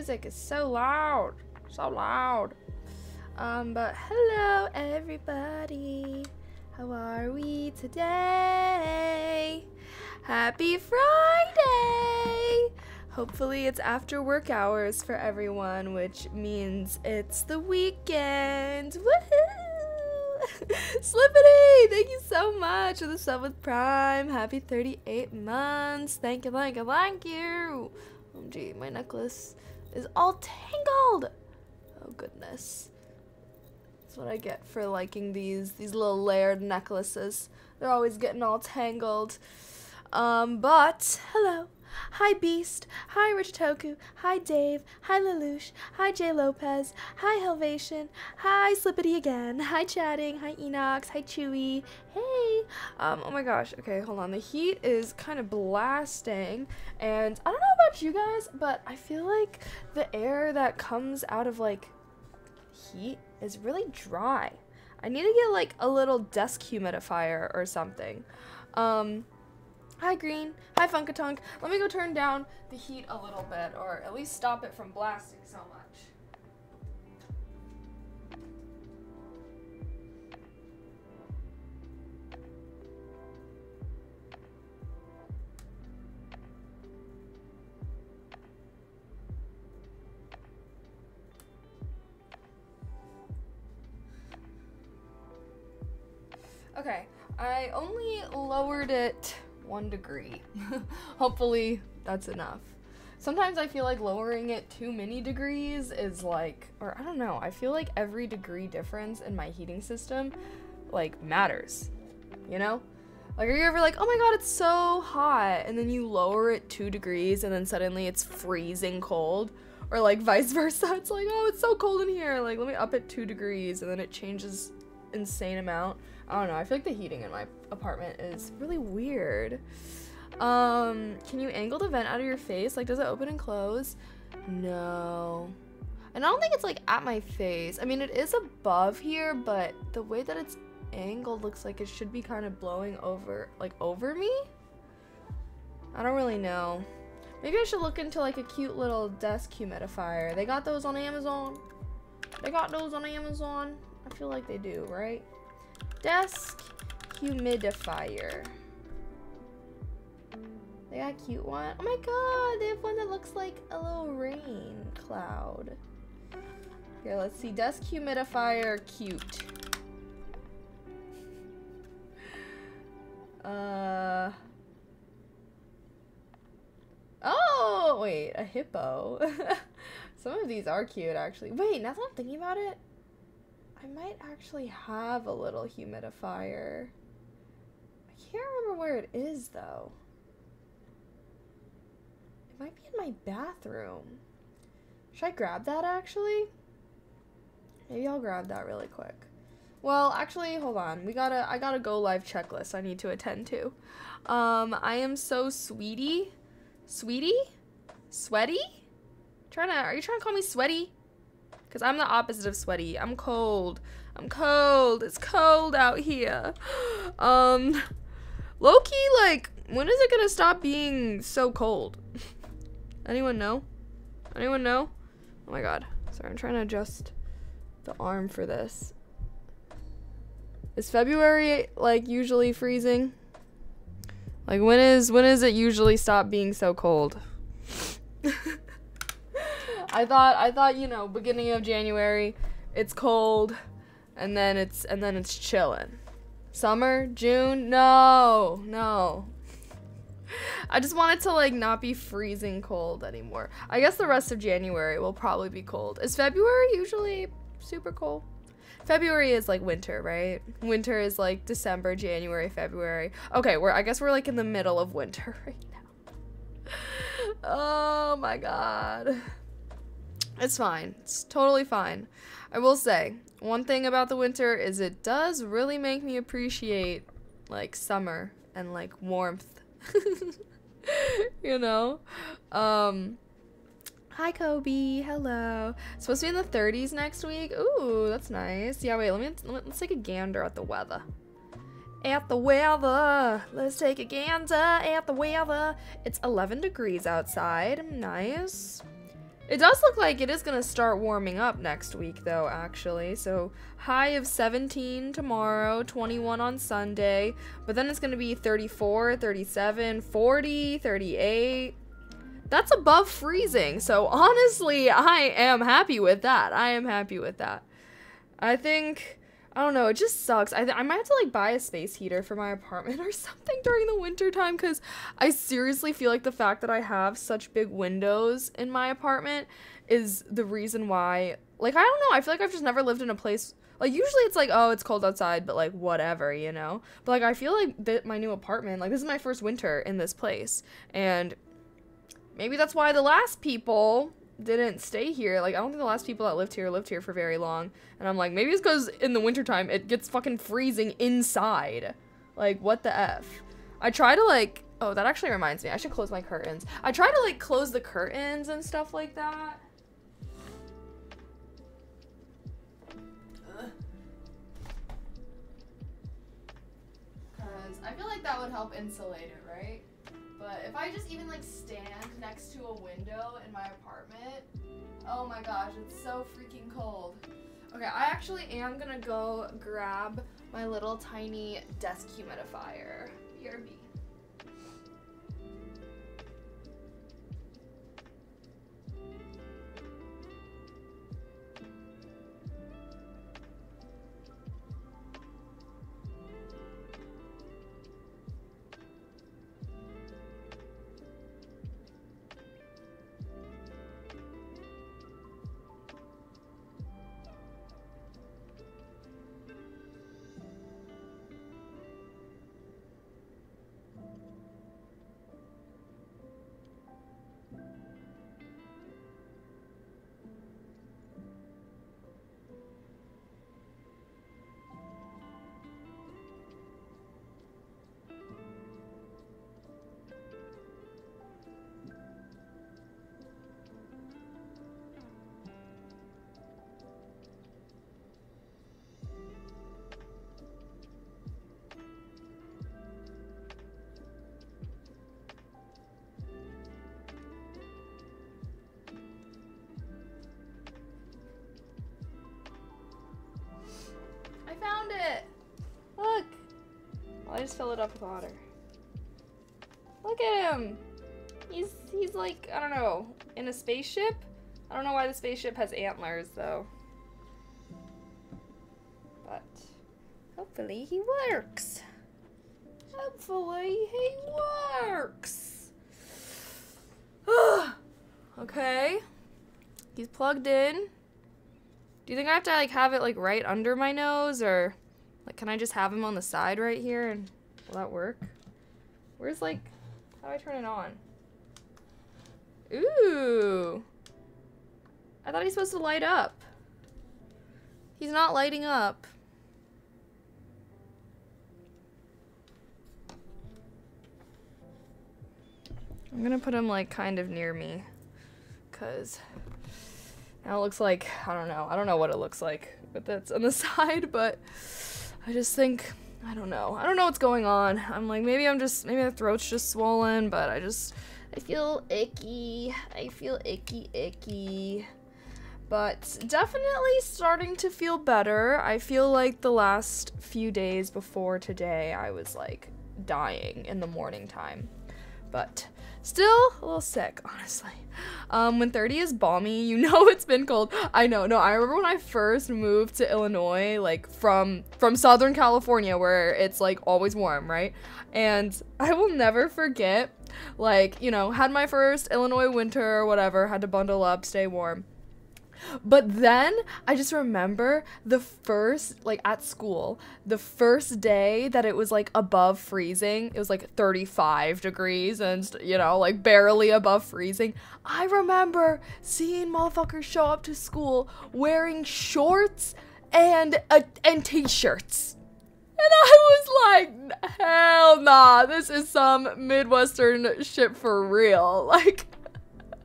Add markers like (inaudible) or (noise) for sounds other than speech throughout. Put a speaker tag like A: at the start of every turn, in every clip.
A: music is so loud. So loud. Um, but hello everybody. How are we today? Happy Friday! Hopefully it's after work hours for everyone, which means it's the weekend. Woohoo! (laughs) Slippity! Thank you so much for the sub with Prime. Happy 38 months. Thank you, thank you, thank you. Oh gee, my necklace is all tangled. Oh goodness. That's what I get for liking these these little layered necklaces. They're always getting all tangled. Um, but hello. Hi Beast. Hi Rich Toku. Hi Dave. Hi Lelouch. Hi Jay Lopez. Hi Helvation. Hi Slippity again. (laughs) Hi Chatting. Hi Enox. Hi Chewy. Hey. Um, oh my gosh. Okay, hold on. The heat is kind of blasting. And I don't know about you guys, but I feel like the air that comes out of like heat is really dry. I need to get like a little desk humidifier or something. Um, hi Green, hi Funkatunk. Let me go turn down the heat a little bit or at least stop it from blasting so much. Okay, I only lowered it one degree. (laughs) Hopefully that's enough. Sometimes I feel like lowering it too many degrees is like, or I don't know, I feel like every degree difference in my heating system like matters, you know? Like, are you ever like, oh my god, it's so hot, and then you lower it two degrees and then suddenly it's freezing cold? Or like (laughs) vice versa, it's like, oh, it's so cold in here, like, let me up it two degrees, and then it changes insane amount. I don't know. I feel like the heating in my apartment is really weird. Um, can you angle the vent out of your face? Like, does it open and close? No. And I don't think it's like at my face. I mean, it is above here, but the way that it's angled looks like it should be kind of blowing over, like over me. I don't really know. Maybe I should look into like a cute little desk humidifier. They got those on Amazon. They got those on Amazon. I feel like they do, right? Desk humidifier. They got a cute one. Oh my god, they have one that looks like a little rain cloud. Here, let's see. Desk humidifier cute. (laughs) Uh. Oh, wait, a hippo. (laughs) Some of these are cute, actually. Wait, now that I'm thinking about it, I might actually have a little humidifier. I can't remember where it is though. It might be in my bathroom. Should I grab that actually? Maybe I'll grab that really quick. Well, actually, hold on. We gotta I got a go live checklist I need to attend to. Um, I am so sweetie. Sweetie? Sweaty? Trying to are you trying to call me sweaty? Because I'm the opposite of sweaty. I'm cold. I'm cold. It's cold out here. (gasps) Um, Loki, like, when is it gonna stop being so cold? (laughs) Anyone know? Anyone know? Oh my god. Sorry, I'm trying to adjust the arm for this. Is February, like, usually freezing? Like, when is, when is it usually stop being so cold? (laughs) I thought I thought you know beginning of January, it's cold, and then it's and then it's chilling. Summer, June, no, no. I just want it to like not be freezing cold anymore. I guess the rest of January will probably be cold. Is February usually super cold? February is like winter, right? Winter is like December, January, February. Okay, we're I guess we're like in the middle of winter (laughs) right now. Oh my god. It's fine. It's totally fine. I will say, one thing about the winter is it does really make me appreciate like summer and like warmth. (laughs) you know? Um Hi Kobe, hello. It's supposed to be in the 30s next week. Ooh, that's nice. Yeah, wait, let me let's take a gander at the weather. At the weather. Let's take a gander at the weather. It's 11 degrees outside. Nice. It does look like it is going to start warming up next week, though, actually. So, high of 17 tomorrow, 21 on Sunday, but then it's going to be 34, 37, 40, 38. That's above freezing. So, honestly, I am happy with that. I am happy with that. I think. I don't know, it just sucks. I, th- I might have to like buy a space heater for my apartment (laughs) or something during the winter time because I seriously feel like the fact that I have such big windows in my apartment is the reason why. Like, I don't know, I feel like I've just never lived in a place. Like, usually it's like, oh, it's cold outside, but like, whatever, you know? But like, I feel like that my new apartment, like, this is my first winter in this place. And maybe that's why the last people didn't stay here. Like, I don't think the last people that lived here lived here for very long. And I'm like, maybe it's because in the wintertime it gets fucking freezing inside. Like, what the F? I try to, like, oh, that actually reminds me. I should close my curtains. I try to, like, close the curtains and stuff like that. Because I feel like that would help insulate it, right? But if I just even like stand next to a window in my apartment, oh my gosh, it's so freaking cold. Okay, I actually am gonna go grab my little tiny desk humidifier. BRB. I just fill it up with water. Look at him. He's he's like I don't know in a spaceship. I don't know why the spaceship has antlers though. But hopefully he works. Hopefully he works. (sighs) okay. He's plugged in. Do you think I have to like have it like right under my nose or can I just have him on the side right here and will that work? Where's like how do I turn it on? Ooh. I thought he's supposed to light up. He's not lighting up. I'm gonna put him like kind of near me because now it looks like, I don't know, I don't know what it looks like but that's on the (laughs) side, but I just think, I don't know. I don't know what's going on. I'm like, maybe I'm just, maybe my throat's just swollen, but I just, I feel icky. I feel icky, icky. But definitely starting to feel better. I feel like the last few days before today, I was like dying in the morning time. But Still a little sick, honestly. Um, when 30 is balmy, you (laughs) know it's been cold. I know, no, I remember when I first moved to Illinois, like from from Southern California, where it's like always warm, right? And (laughs) I will never forget, like, you know, had my first Illinois winter or whatever, had to bundle up, stay warm. But then I just remember the first, like at school, the first day that it was like above freezing, it was like 35 degrees and, you know, like barely above freezing. I remember seeing motherfuckers show up to school wearing shorts and, uh, and t shirts. And I was like, hell nah, this is some Midwestern shit for real. (laughs) Like,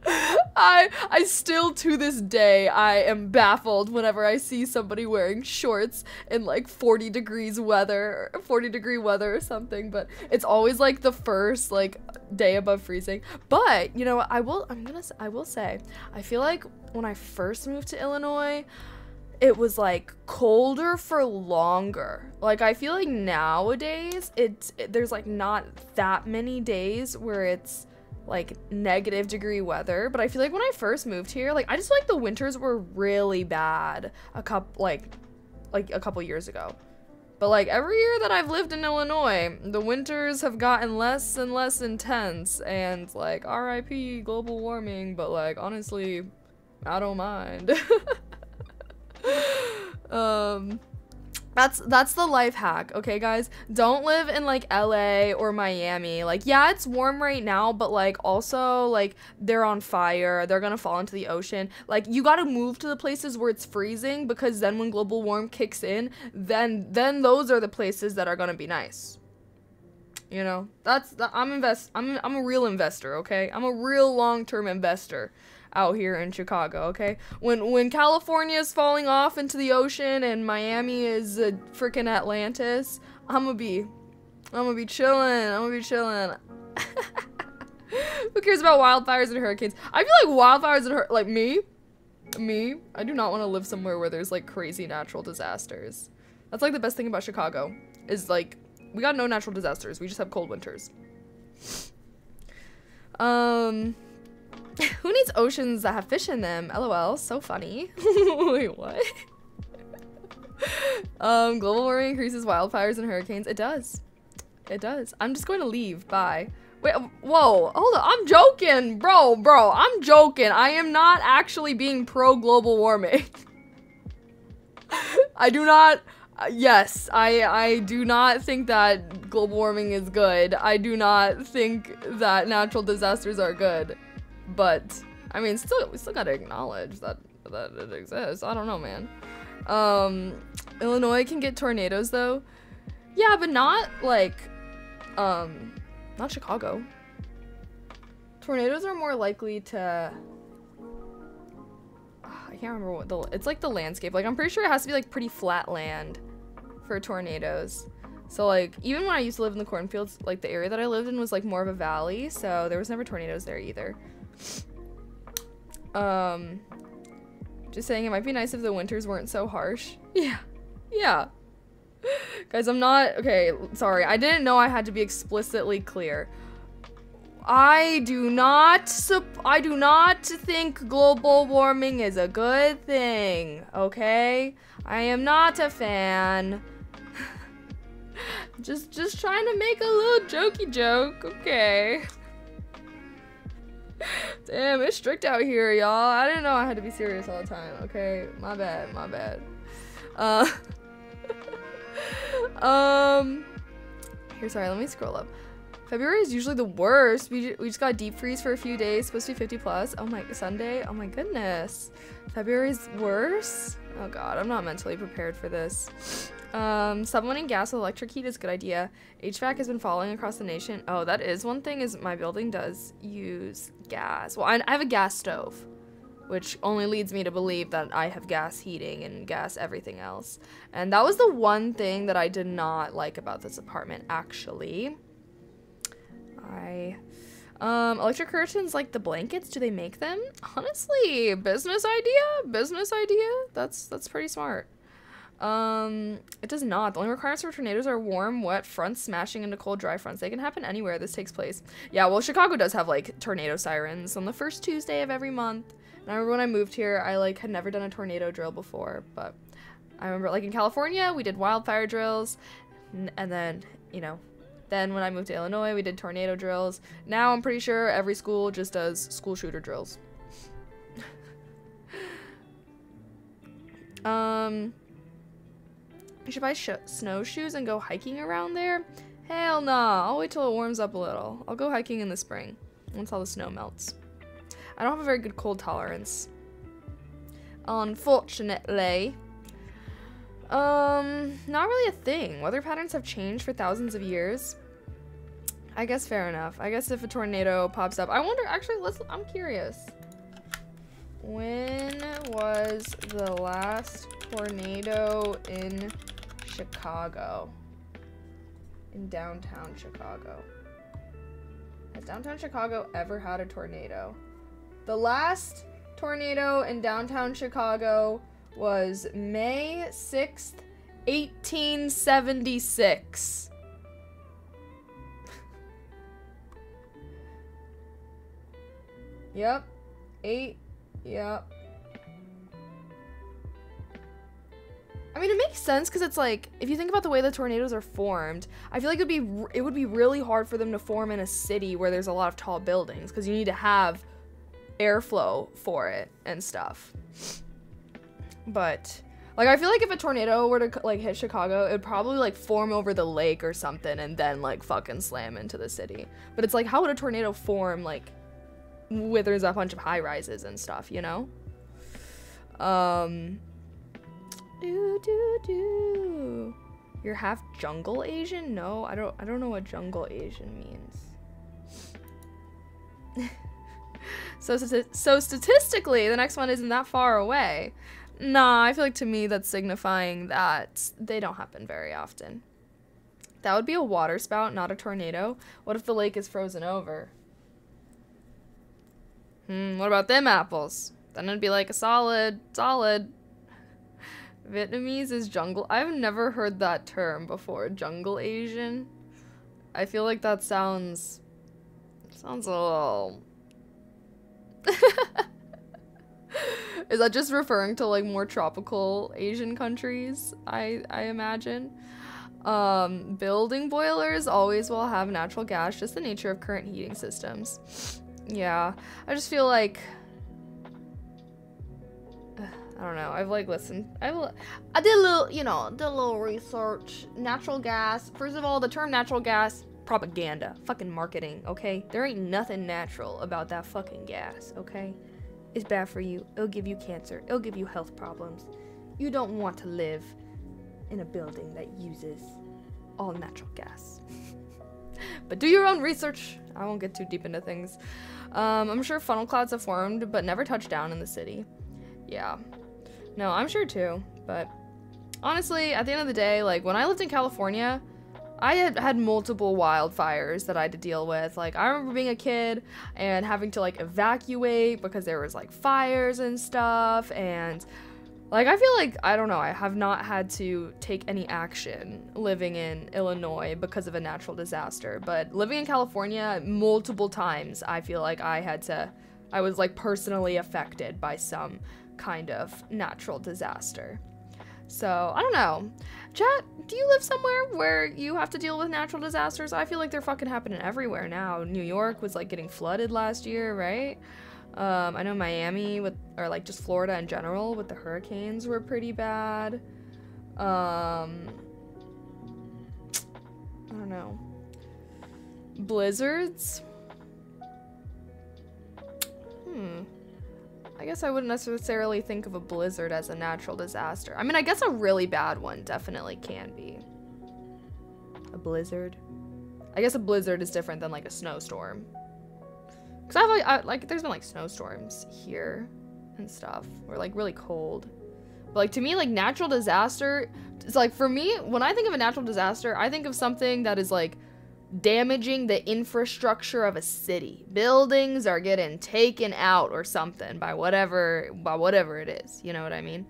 A: I I still to this day I am baffled whenever I see somebody wearing shorts in like 40 degrees weather, 40 degree weather or something, but it's always like the first like day above freezing. But, you know, I will I'm going to I will say I feel like when I first moved to Illinois, it was like colder for longer. Like I feel like nowadays it's it, there's like not that many days where it's like negative degree weather, but I feel like when I first moved here, like I just feel like the winters were really bad a couple like like a couple years ago. But like every year that I've lived in Illinois, the winters have gotten less and less intense and like RIP global warming, but like honestly, I don't mind. (laughs) um that's that's the life hack, okay guys? Don't live in like LA or Miami. Like yeah, it's warm right now, but like also like they're on fire. They're going to fall into the ocean. Like you got to move to the places where it's freezing because then when global warm kicks in, then then those are the places that are going to be nice. You know? That's I'm invest I'm I'm a real investor, okay? I'm a real long-term investor out here in Chicago, okay? When when California is falling off into the ocean and Miami is a freaking Atlantis, I'm gonna be I'm gonna be chilling. I'm gonna be chilling. (laughs) Who cares about wildfires and hurricanes? I feel like wildfires and like me, me, I do not want to live somewhere where there's like crazy natural disasters. That's like the best thing about Chicago is like we got no natural disasters. We just have cold winters. Um (laughs) Who needs oceans that have fish in them? LOL, so funny. (laughs) Wait, what? (laughs) um, global warming increases wildfires and hurricanes. It does. It does. I'm just going to leave. Bye. Wait, whoa, hold on. I'm joking, bro, bro. I'm joking. I am not actually being pro global warming. I do not. Uh, yes, I I do not think that global warming is good. I do not think that natural disasters are good. But I mean, still, we still gotta acknowledge that that it exists. I don't know, man. Um, Illinois can get tornadoes though. Yeah, but not like, um, not Chicago. Tornadoes are more likely to. I can't remember what the. It's like the landscape. Like I'm pretty sure it has to be like pretty flat land for tornadoes. So like even when I used to live in the cornfields, like the area that I lived in was like more of a valley, so there was never tornadoes there either. Um, just saying it might be nice if the winters weren't so harsh. (laughs) Yeah. Yeah. Guys, I'm not, okay, sorry. I didn't know I had to be explicitly clear. I do not I do not think global warming is a good thing, okay? I am not a fan. (laughs) just just trying to make a little jokey joke, okay? (laughs) Damn, it's strict out here, y'all. I didn't know I had to be serious all the time. Okay, my bad, my bad. Uh, (laughs) um, here, sorry, let me scroll up. February is usually the worst. We, we just got deep freeze for a few days. Supposed to be 50 plus. Oh my, Sunday? Oh my goodness. February's worse? Oh god, I'm not mentally prepared for this. Um, supplementing gas electric heat is a good idea. HVAC has been falling across the nation. Oh, that is one thing is my building does use gas. Well, I, I have a gas stove, which only leads me to believe that I have gas heating and gas everything else. And that was the one thing that I did not like about this apartment, actually. I... Um, electric curtains, like the blankets, do they make them? (laughs) Honestly, business idea? Business idea? That's, that's pretty smart. Um, it does not. The only requirements for tornadoes are warm, wet fronts smashing into cold, dry fronts. They can happen anywhere this takes place. Yeah, well, Chicago does have like tornado sirens on the first Tuesday of every month. And I remember when I moved here, I like had never done a tornado drill before, but I remember like in California, we did wildfire drills, and then you know, then when I moved to Illinois, we did tornado drills. Now I'm pretty sure every school just does school shooter drills. (laughs) um. I should buy snowshoes and go hiking around there? Hell nah, I'll wait till it warms up a little. I'll go hiking in the spring, once all the snow melts. I don't have a very good cold tolerance. Unfortunately. Um, not really a thing. Weather patterns have changed for thousands of years. I guess fair enough. I guess if a tornado pops up, I wonder. Actually, let's. I'm curious. When was the last tornado in Chicago? In downtown Chicago. Has downtown Chicago ever had a tornado? The last tornado in downtown Chicago was May 6th, 1876. (laughs) yep. 8 Yep. I mean, it makes sense because it's like if you think about the way the tornadoes are formed, I feel like it'd be it would be really hard for them to form in a city where there's a lot of tall buildings because you need to have airflow for it and stuff. But like I feel like if a tornado were to like hit Chicago, it'd probably like form over the lake or something and then like fucking slam into the city. But it's like how would a tornado form like where there's a bunch of high rises and stuff, you know? Um do do do. You're half jungle Asian? No, I don't I don't know what jungle Asian means. (laughs) so so statistically, the next one isn't that far away. Nah, I feel like to me that's signifying that they don't happen very often. That would be a water spout, not a tornado. What if the lake is frozen over? Hmm, what about them apples? Then it'd be like a solid, solid. Vietnamese is jungle. I've never heard that term before. Jungle Asian. I feel like that sounds sounds a little. (laughs) is that just referring to like more tropical Asian countries? I I imagine. Um, building boilers always will have natural gas, just the nature of current heating systems. Yeah, I just feel like I don't know. I've like listened. I I did a little, you know, did a little research. Natural gas. First of all, the term natural gas propaganda, fucking marketing. Okay, there ain't nothing natural about that fucking gas. Okay, it's bad for you. It'll give you cancer. It'll give you health problems. You don't want to live in a building that uses all natural gas. (laughs) but do your own research. I won't get too deep into things. Um, I'm sure funnel clouds have formed, but never touched down in the city. Yeah. No, I'm sure too. But honestly, at the end of the day, like when I lived in California, I had had multiple wildfires that I had to deal with. Like I remember being a kid and having to like evacuate because there was like fires and stuff and like, I feel like, I don't know, I have not had to take any action living in Illinois because of a natural disaster. But living in California, multiple times, I feel like I had to, I was like personally affected by some kind of natural disaster. So, I don't know. Chat, do you live somewhere where you have to deal with natural disasters? I feel like they're fucking happening everywhere now. New York was like getting flooded last year, right? Um, I know Miami with, or like just Florida in general with the hurricanes were pretty bad. Um, I don't know. Blizzards? Hmm. I guess I wouldn't necessarily think of a blizzard as a natural disaster. I mean, I guess a really bad one definitely can be. A blizzard? I guess a blizzard is different than like a snowstorm. Cause I've like, I, like there's been like snowstorms here and stuff, or like really cold. But like to me, like natural disaster, it's like for me, when I think of a natural disaster, I think of something that is like damaging the infrastructure of a city. Buildings are getting taken out or something by whatever by whatever it is. You know what I mean?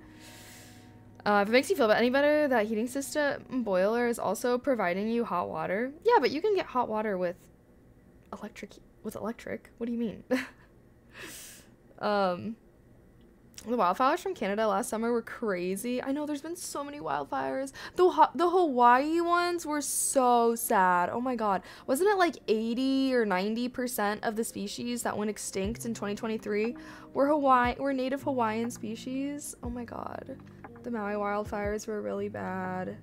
A: Uh, if it makes you feel any better, that heating system boiler is also providing you hot water. Yeah, but you can get hot water with electric with electric. What do you mean? (laughs) um, the wildfires from Canada last summer were crazy. I know there's been so many wildfires. The the Hawaii ones were so sad. Oh my god. Wasn't it like 80 or 90% of the species that went extinct in 2023 were Hawaii were native Hawaiian species? Oh my god. The Maui wildfires were really bad.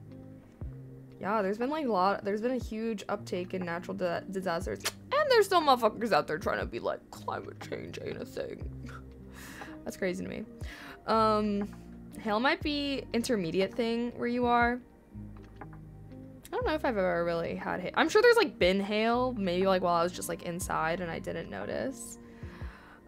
A: Yeah, there's been like a lot there's been a huge uptake in natural di disasters and there's still motherfuckers out there trying to be like, climate change ain't a thing. That's crazy to me. Um, hail might be intermediate thing where you are. I don't know if I've ever really had hail. I'm sure there's like been hail, maybe like while I was just like inside and I didn't notice.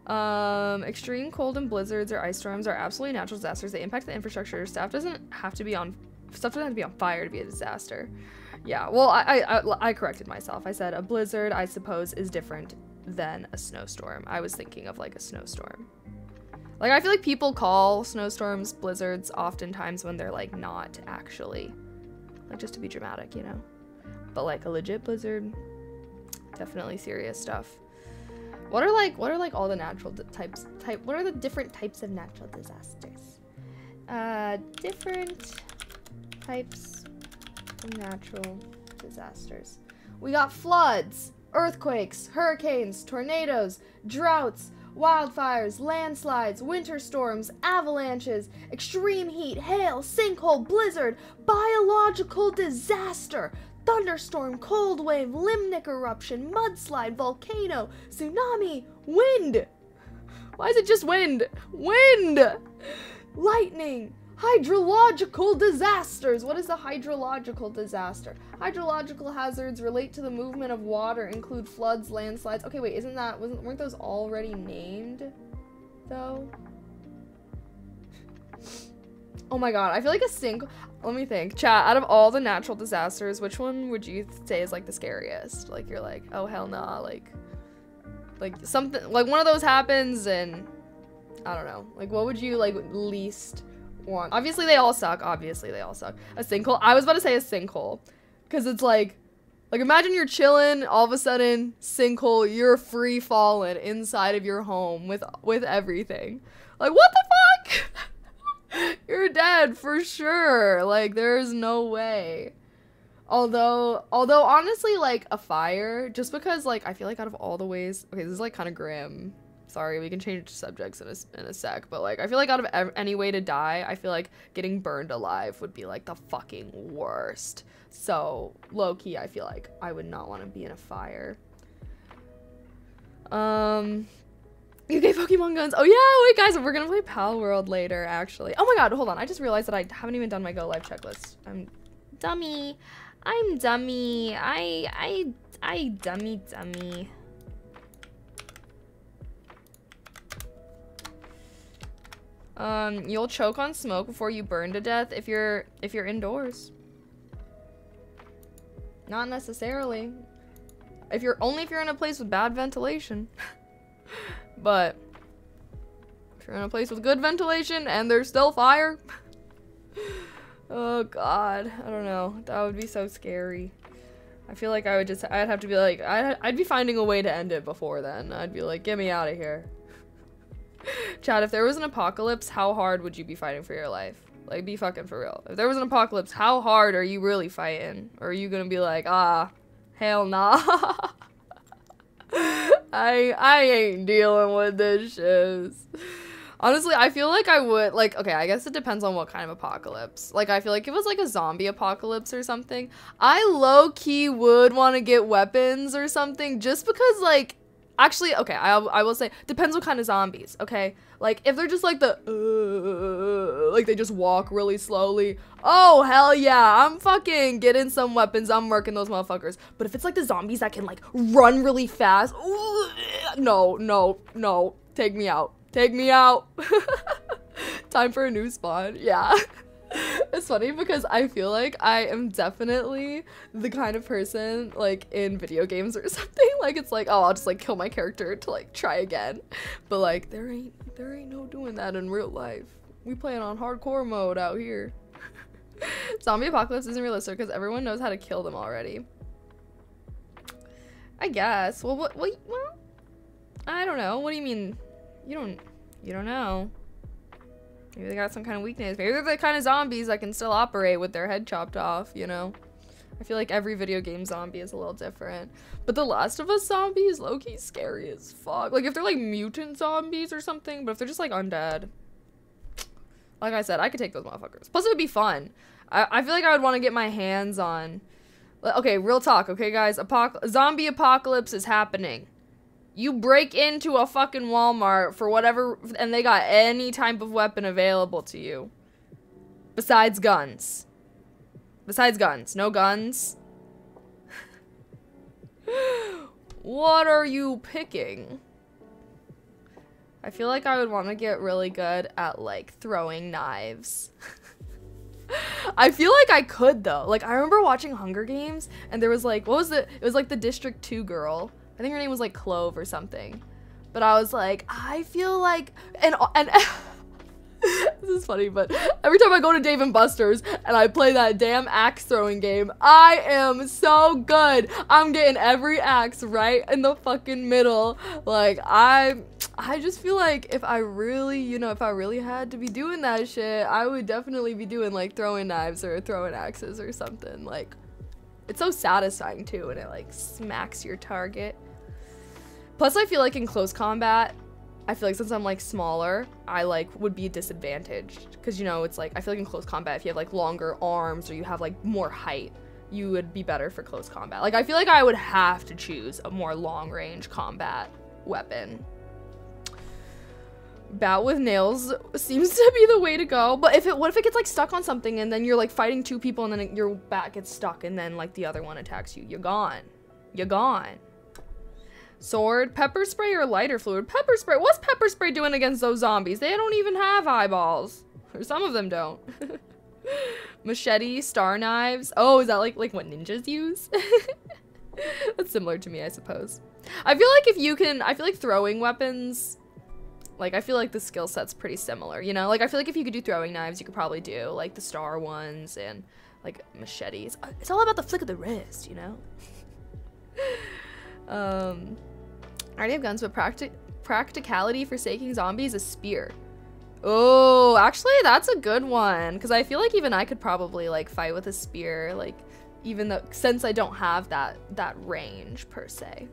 A: Um, extreme cold and blizzards or ice storms are absolutely natural disasters. They impact the infrastructure. Stuff doesn't have to be on stuff doesn't have to be on fire to be a disaster. Yeah, well, I, I, I corrected myself. I said a blizzard, I suppose, is different than a snowstorm. I was thinking of like a snowstorm. Like, I feel like people call snowstorms blizzards oftentimes when they're like not actually. Like, just to be dramatic, you know? But like a legit blizzard, definitely serious stuff. What are like, what are like all the natural types, type, what are the different types of natural disasters? Uh, different types of natural disasters. We got floods, earthquakes, hurricanes, tornadoes, droughts, wildfires, landslides, winter storms, avalanches, extreme heat, hail, sinkhole, blizzard, biological disaster, thunderstorm, cold wave, limnic eruption, mudslide, volcano, tsunami, wind. Why is it just wind? Wind! Lightning, Hydrological disasters. What is a hydrological disaster? Hydrological hazards relate to the movement of water, include floods, landslides. Okay, wait, isn't that wasn't weren't those already named though? Oh my god, I feel like a single let me think. Chat, out of all the natural disasters, which one would you say is like the scariest? Like you're like, oh hell nah, like like something like one of those happens and I don't know. Like what would you like least one. Obviously, they all suck. Obviously, they all suck. A sinkhole. I was about to say a sinkhole. Because it's like, like imagine you're chilling, all of a sudden, sinkhole, you're free falling inside of your home with, with everything. Like, what the fuck? (laughs) you're dead for sure. Like, there's no way. Although, although honestly, like a fire, just because like I feel like out of all the ways, okay, this is like kind of grim, sorry, we can change subjects in a, in a sec, but like, I feel like out of any way to die, I feel like getting burned alive would be like the fucking worst. So, low key, I feel like I would not want to be in a fire. Um, you get Pokemon guns. Oh yeah, wait guys, we're gonna play Palworld later, actually. Oh my god, hold on. I just realized that I haven't even done my Go Live checklist. I'm dummy. I'm dummy. I, I, I dummy dummy. Um, you'll choke on smoke before you burn to death if you're if you're indoors. Not necessarily. If you're only if you're in a place with bad ventilation. (laughs) but if you're in a place with good ventilation and there's still fire. (laughs) oh god, I don't know. That would be so scary. I feel like I would just I'd have to be like I'd, I'd be finding a way to end it before then. I'd be like, get me out of here. Chad, if there was an apocalypse, how hard would you be fighting for your life? Like, be fucking for real. If there was an apocalypse, how hard are you really fighting? Or are you gonna be like, ah, hell nah. (laughs) I I ain't dealing with this shit. Honestly, I feel like I would like okay, I guess it depends on what kind of apocalypse. Like I feel like if it was like a zombie apocalypse or something, I low key would want to get weapons or something just because like Actually, okay, I, I will say, depends what kind of zombies, okay? Like, if they're just like the, uh, like they just walk really slowly, oh, hell yeah, I'm fucking getting some weapons, I'm working those motherfuckers. But if it's like the zombies that can like run really fast, no, no, no, take me out, take me out. (laughs) Time for a new spawn, yeah. (laughs) it's funny because I feel like I am definitely the kind of person like in video games or (laughs) something. Like it's like, oh, I'll just like kill my character to like try again. But like there ain't there ain't no doing that in real life. We playing on hardcore mode out here. (laughs) Zombie apocalypse isn't realistic because everyone knows how to kill them already. I guess. Well, what? What? Well, I don't know. What do you mean? You don't. You don't know. Maybe they got some kind of weakness. Maybe they're the kind of zombies that can still operate with their head chopped off, you know? I feel like every video game zombie is a little different. But the Last of Us zombies, low-key scary as fuck. Like, if they're like mutant zombies or something, but if they're just like undead. Like I said, I could take those motherfuckers. Plus, it would be fun. I, I feel like I would want to get my hands on... Okay, real talk, okay, guys? Apoc zombie apocalypse is happening. You break into a fucking Walmart for whatever, and they got any type of weapon available to you. Besides guns. Besides guns. No guns. (laughs) what are you picking? I feel like I would want to get really good at like throwing knives. (laughs) I feel like I could though. Like I remember watching Hunger Games and there was like what was it? It was like the District 2 girl. I think her name was like Clove or something. But I was like, I feel like and and (laughs) this is funny, but every time I go to Dave and Buster's and I play that damn axe throwing game, I am so good. I'm getting every axe right in the fucking middle. Like I I just feel like if I really, you know, if I really had to be doing that shit, I would definitely be doing like throwing knives or throwing axes or something. Like it's so satisfying too when it like smacks your target. Plus I feel like in close combat, I feel like since I'm like smaller, I like would be disadvantaged because you know it's like I feel like in close combat if you have like longer arms or you have like more height, you would be better for close combat. Like I feel like I would have to choose a more long range combat weapon. Bat with nails seems to be the way to go, but if it what if it gets like stuck on something and then you're like fighting two people and then your bat gets stuck and then like the other one attacks you, you're gone. You're gone. Sword, pepper spray, or lighter fluid? Pepper spray. What's pepper spray doing against those zombies? They don't even have eyeballs. Or some of them don't. (laughs) Machete, star knives. Oh, is that like like what ninjas use? (laughs) That's similar to me, I suppose. I feel like if you can, I feel like throwing weapons, like I feel like the skill set's pretty similar, you know? Like I feel like if you could do throwing knives, you could probably do like the star ones and like machetes. Uh, it's all about the flick of the wrist, you know? (laughs) um, I already have guns, but practi practicality for saking zombies, a spear. Oh, actually, that's a good one. Because I feel like even I could probably, like, fight with a spear. Like, even though, since I don't have that, that range, per se.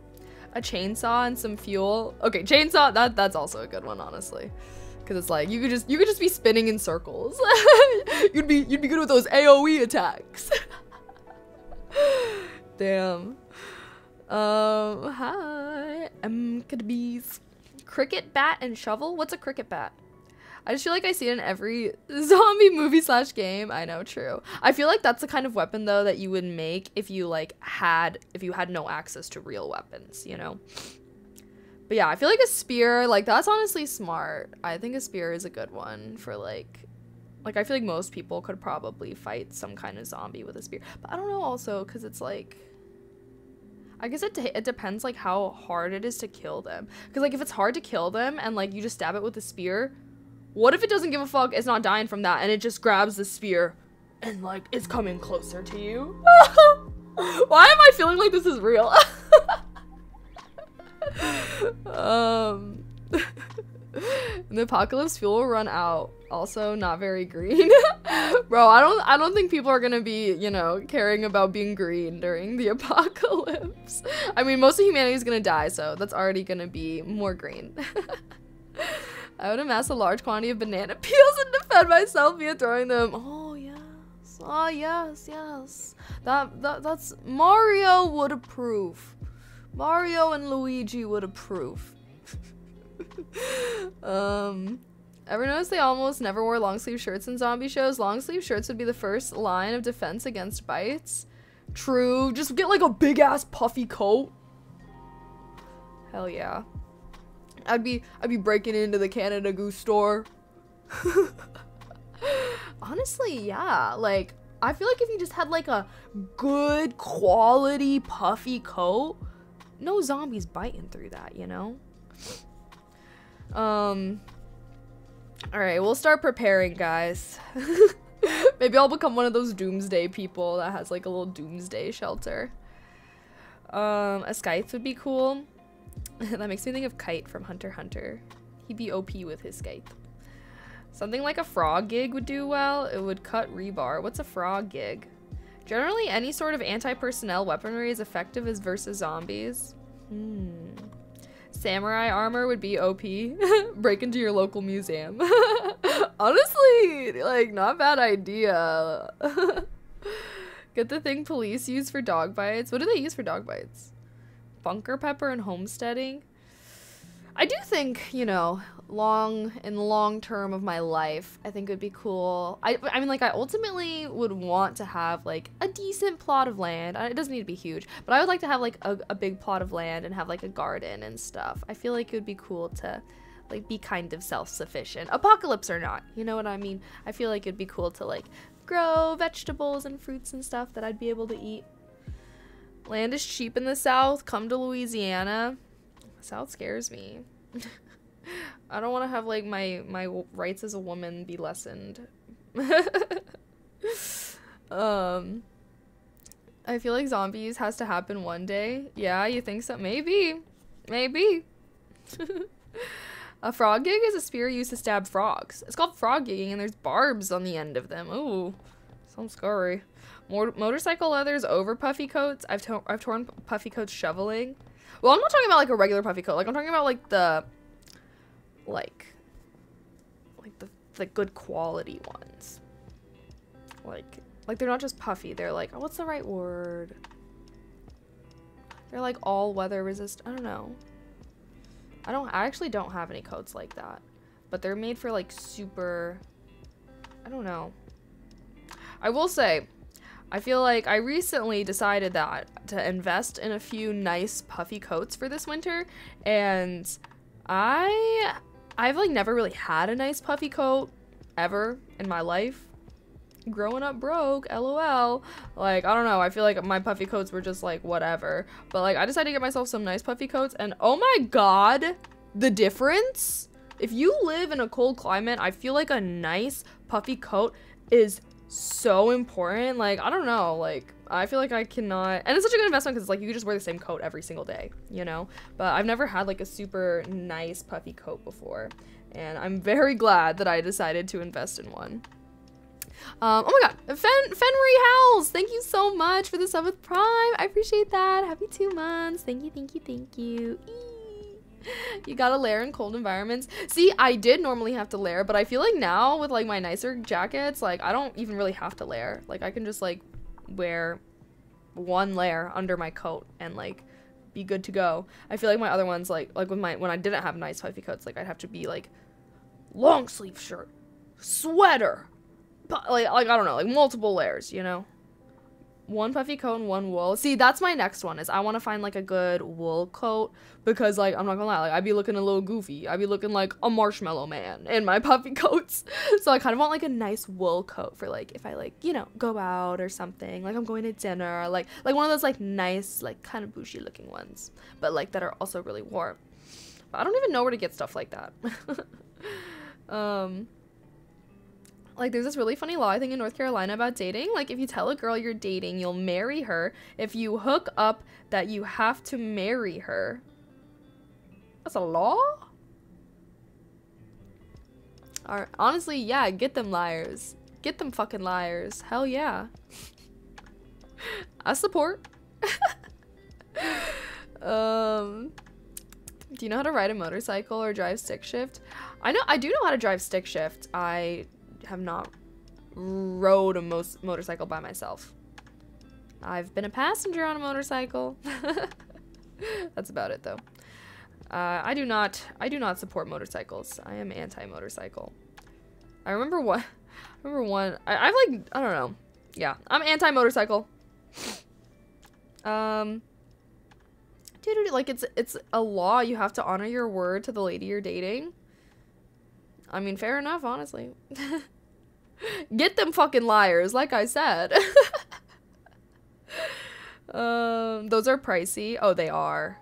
A: A chainsaw and some fuel. Okay, chainsaw, that that's also a good one, honestly. Because it's like, you could just, you could just be spinning in circles. (laughs) you'd be, you'd be good with those AoE attacks. (laughs) Damn. Um, hi. I'm gonna be cricket bat and shovel. What's a cricket bat? I just feel like I see it in every (laughs) zombie movie slash game. I know, true. I feel like that's the kind of weapon though that you would make if you like had if you had no access to real weapons, you know. But yeah, I feel like a spear, like that's honestly smart. I think a spear is a good one for like like I feel like most people could probably fight some kind of zombie with a spear. But I don't know also cuz it's like I guess it, it depends like how hard it is to kill them. Because like if it's hard to kill them and like you just stab it with a spear, what if it doesn't give a fuck? It's not dying from that and it just grabs the spear and like it's coming closer to you. (laughs) Why am I feeling like this is real? (laughs) um, (laughs) the apocalypse fuel will run out. Also, not very green. Bro, I don't I don't think people are gonna be, you know, caring about being green during the apocalypse. I mean, most of humanity is gonna die, so that's already gonna be more green. I would amass a large quantity of banana peels and defend myself via throwing them. Oh yes. Oh yes, yes. That, that that's Mario would approve. Mario and Luigi would approve. (laughs) um Ever notice they almost never wore long sleeve shirts in zombie shows? Long sleeve shirts would be the first line of defense against bites. True. Just get like a big ass puffy coat. Hell yeah. I'd be I'd be breaking into the Canada Goose store. (laughs) Honestly, yeah. Like I feel like if you just had like a good quality puffy coat, no zombies biting through that, you know? Um Alright, we'll start preparing, guys. (laughs) Maybe I'll become one of those doomsday people that has like a little doomsday shelter. Um, a scythe would be cool. (laughs) that makes me think of Kite from Hunter Hunter. He'd be OP with his scythe. Something like a frog gig would do well. It would cut rebar. What's a frog gig? Generally, any sort of anti-personnel weaponry is effective as versus zombies. Hmm. Samurai armor would be OP. (laughs) Break into your local museum. (laughs) Honestly, like, not bad idea. Get the thing police use for dog bites. What do they use for dog bites? Bunker pepper and homesteading? I do think, you know, long in the long term of my life, I think it would be cool. I, I mean, like, I ultimately would want to have like a decent plot of land. It doesn't need to be huge, but I would like to have like a, a big plot of land and have like a garden and stuff. I feel like it would be cool to like be kind of self-sufficient, apocalypse or not. You know what I mean? I feel like it'd be cool to like grow vegetables and fruits and stuff that I'd be able to eat. Land is cheap in the South. Come to Louisiana. South scares me. (laughs) I don't want to have like my my rights as a woman be lessened. (laughs) um I feel like zombies has to happen one day. Yeah, you think so? Maybe. Maybe. (laughs) a frog gig is a spear used to stab frogs. It's called frog gigging and there's barbs on the end of them. Ooh. Sounds scary. More motorcycle leathers over puffy coats. I've, to I've torn puffy coats shoveling. Well, I'm not talking about like a regular puffy coat. Like I'm talking about like the like like the the good quality ones. Like like they're not just puffy. They're like, oh, what's the right word? They're like all weather resist. I don't know. I don't I actually don't have any coats like that. But they're made for like super I don't know. I will say I feel like I recently decided that to invest in a few nice puffy coats for this winter and I I've like never really had a nice puffy coat ever in my life. Growing up broke, lol. Like, I don't know, I feel like my puffy coats were just like whatever. But like I decided to get myself some nice puffy coats and oh my god, the difference? If you live in a cold climate, I feel like a nice puffy coat is so important. Like, I don't know, like, I feel like I cannot, and it's such a good investment because it's like you just wear the same coat every single day, you know? But I've never had like a super nice puffy coat before, and I'm very glad that I decided to invest in one. Um, oh my god, Fen Fenry Howls, thank you so much for the seventh Prime. I appreciate that. Happy two months. Thank you, thank you, thank you. Eee. (laughs) you gotta layer in cold environments. See, I did normally have to layer, but I feel like now with like my nicer jackets, like I don't even really have to layer. Like I can just like wear one layer under my coat and like be good to go. I feel like my other ones like like with my when I didn't have nice puffy coats, like I'd have to be like long sleeve shirt, sweater, like like I don't know, like multiple layers, you know one puffy coat and one wool. See, that's my next one is I want to find like a good wool coat because like I'm not gonna lie, like I'd be looking a little goofy. I'd be looking like a marshmallow man in my (laughs) puffy coats. so I kind of want like a nice wool coat for like if I like you know go out or something. Like I'm going to dinner, like like one of those like nice like kind of bougie looking ones, but like that are also really warm. I don't even know where to get stuff like that. (laughs) um like there's this really funny law I think in North Carolina about dating. Like if you tell a girl you're dating, you'll marry her. If you hook up that you have to marry her. That's a law? Or, honestly, yeah, get them liars. Get them fucking liars. Hell yeah. (laughs) I support. (laughs) um do you know how to ride a motorcycle or drive stick shift? I know I do know how to drive stick shift. I have not rode a mo motorcycle by myself. I've been a passenger on a motorcycle. (laughs) That's about it though. Uh, I do not I do not support motorcycles. I am anti-motorcycle. I remember what (laughs) I remember one I, I've like I don't know. Yeah, I'm anti-motorcycle. Um dude, like it's it's a law you have to honor your word to the lady you're dating. I mean, fair enough, honestly. (laughs) Get them fucking liars, like I said. (laughs) um, those are pricey. Oh, they are.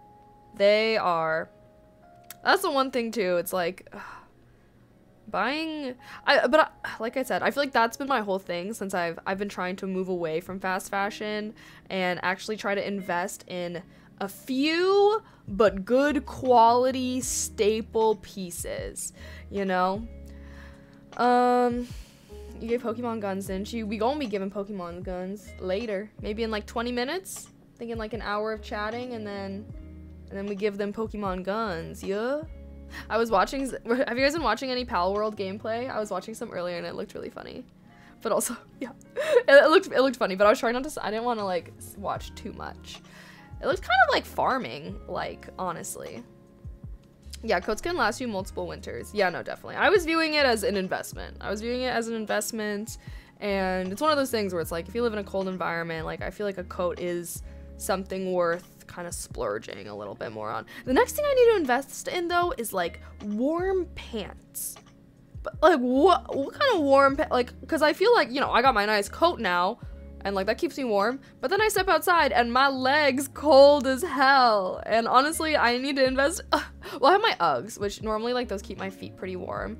A: They are. That's the one thing too. It's like ugh, buying. I but I, like I said, I feel like that's been my whole thing since I've I've been trying to move away from fast fashion and actually try to invest in a few but good quality staple pieces. You know. Um you gave Pokemon guns, didn't you? We gonna be giving Pokemon guns later. Maybe in like 20 minutes? Thinking like an hour of chatting and then and then we give them Pokemon guns, yeah? I was watching, (laughs) have you guys been watching any Palworld gameplay? I was watching some earlier and it looked really funny. But also, (laughs) yeah, (laughs) it, looked, it looked funny, but I was trying not to, I didn't want to like watch too much. It looks kind of like farming, like, honestly. Yeah, coats can last you multiple winters. Yeah, no, definitely. I was viewing it as an investment. I was viewing it as an investment, and it's one of those things where it's like if you live in a cold environment, like I feel like a coat is something worth kind of splurging a little bit more on. The next thing I need to invest in though is like warm pants. But like what what kind of warm pa- like cuz I feel like, you know, I got my nice coat now and like that keeps me warm, but then I step outside and my legs cold as hell. And honestly, I need to invest (laughs) well, I have my Uggs, which normally like those keep my feet pretty warm.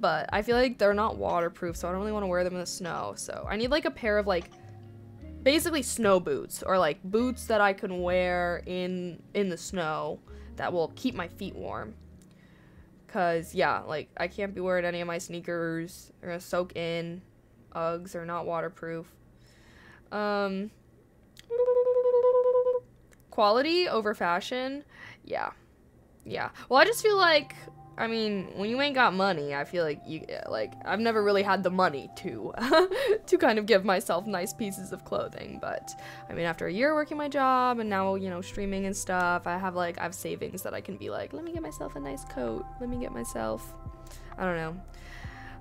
A: But I feel like they're not waterproof, so I don't really want to wear them in the snow. So I need like a pair of like basically snow boots or like boots that I can wear in in the snow that will keep my feet warm. Cause yeah, like I can't be wearing any of my sneakers. They're gonna soak in. Uggs are not waterproof. Um, quality over fashion. Yeah, yeah. Well, I just feel like I mean, when you ain't got money, I feel like you like I've never really had the money to (laughs) to kind of give myself nice pieces of clothing, but I mean, after a year working my job and now, you know, streaming and stuff, I have like I have savings that I can be like, let me get myself a nice coat. Let me get myself I don't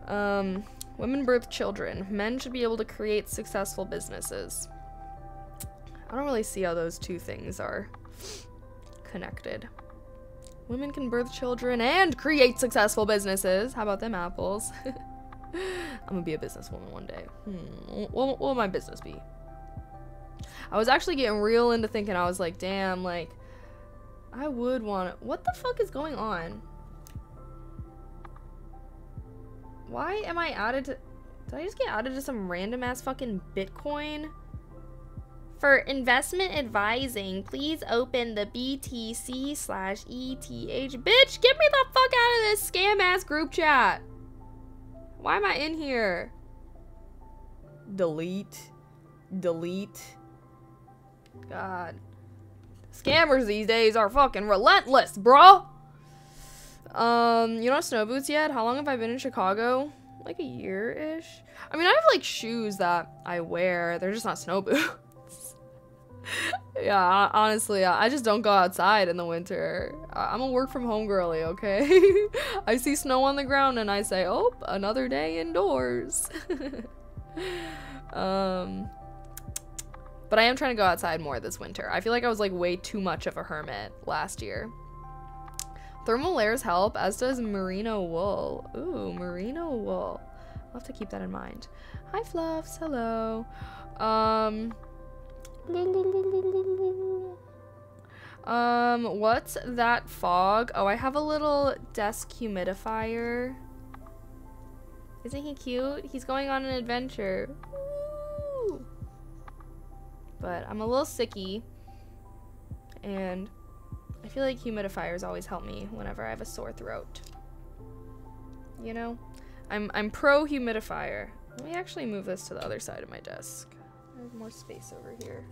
A: know. Um women birth children. Men should be able to create successful businesses. I don't really see how those two things are connected. Women can birth children and create successful businesses. How about them apples? (laughs) I'm gonna be a businesswoman one day. Hmm. What, will my business be? I was actually getting real into thinking, I was like, damn, like, I would want to. What the fuck is going on? Why am I added to. Did I just get added to some random ass fucking Bitcoin? For investment advising, please open the BTC slash ETH. Bitch, get me the fuck out of this scam ass group chat. Why am I in here? Delete. Delete. God. Scammers these days are fucking relentless, bro. Um, you don't have snow boots yet? How long have I been in Chicago? Like a year-ish? I mean, I have like shoes that I wear. They're just not snow (laughs) boots yeah, honestly, I just don't go outside in the winter. I'm a work from home girly, okay? (laughs) I see snow on the ground and I say, oh, another day indoors. (laughs) um, but I am trying to go outside more this winter. I feel like I was like way too much of a hermit last year. Thermal layers help, as does merino wool. Ooh, merino wool. I'll have to keep that in mind. Hi, Fluffs. Hello. Um, um, what's that fog? Oh, I have a little desk humidifier. Isn't he cute? He's going on an adventure. But I'm a little sicky. And I feel like humidifiers always help me whenever I have a sore throat. You know? I'm, I'm pro humidifier. Let me actually move this to the other side of my desk. I have more space over here.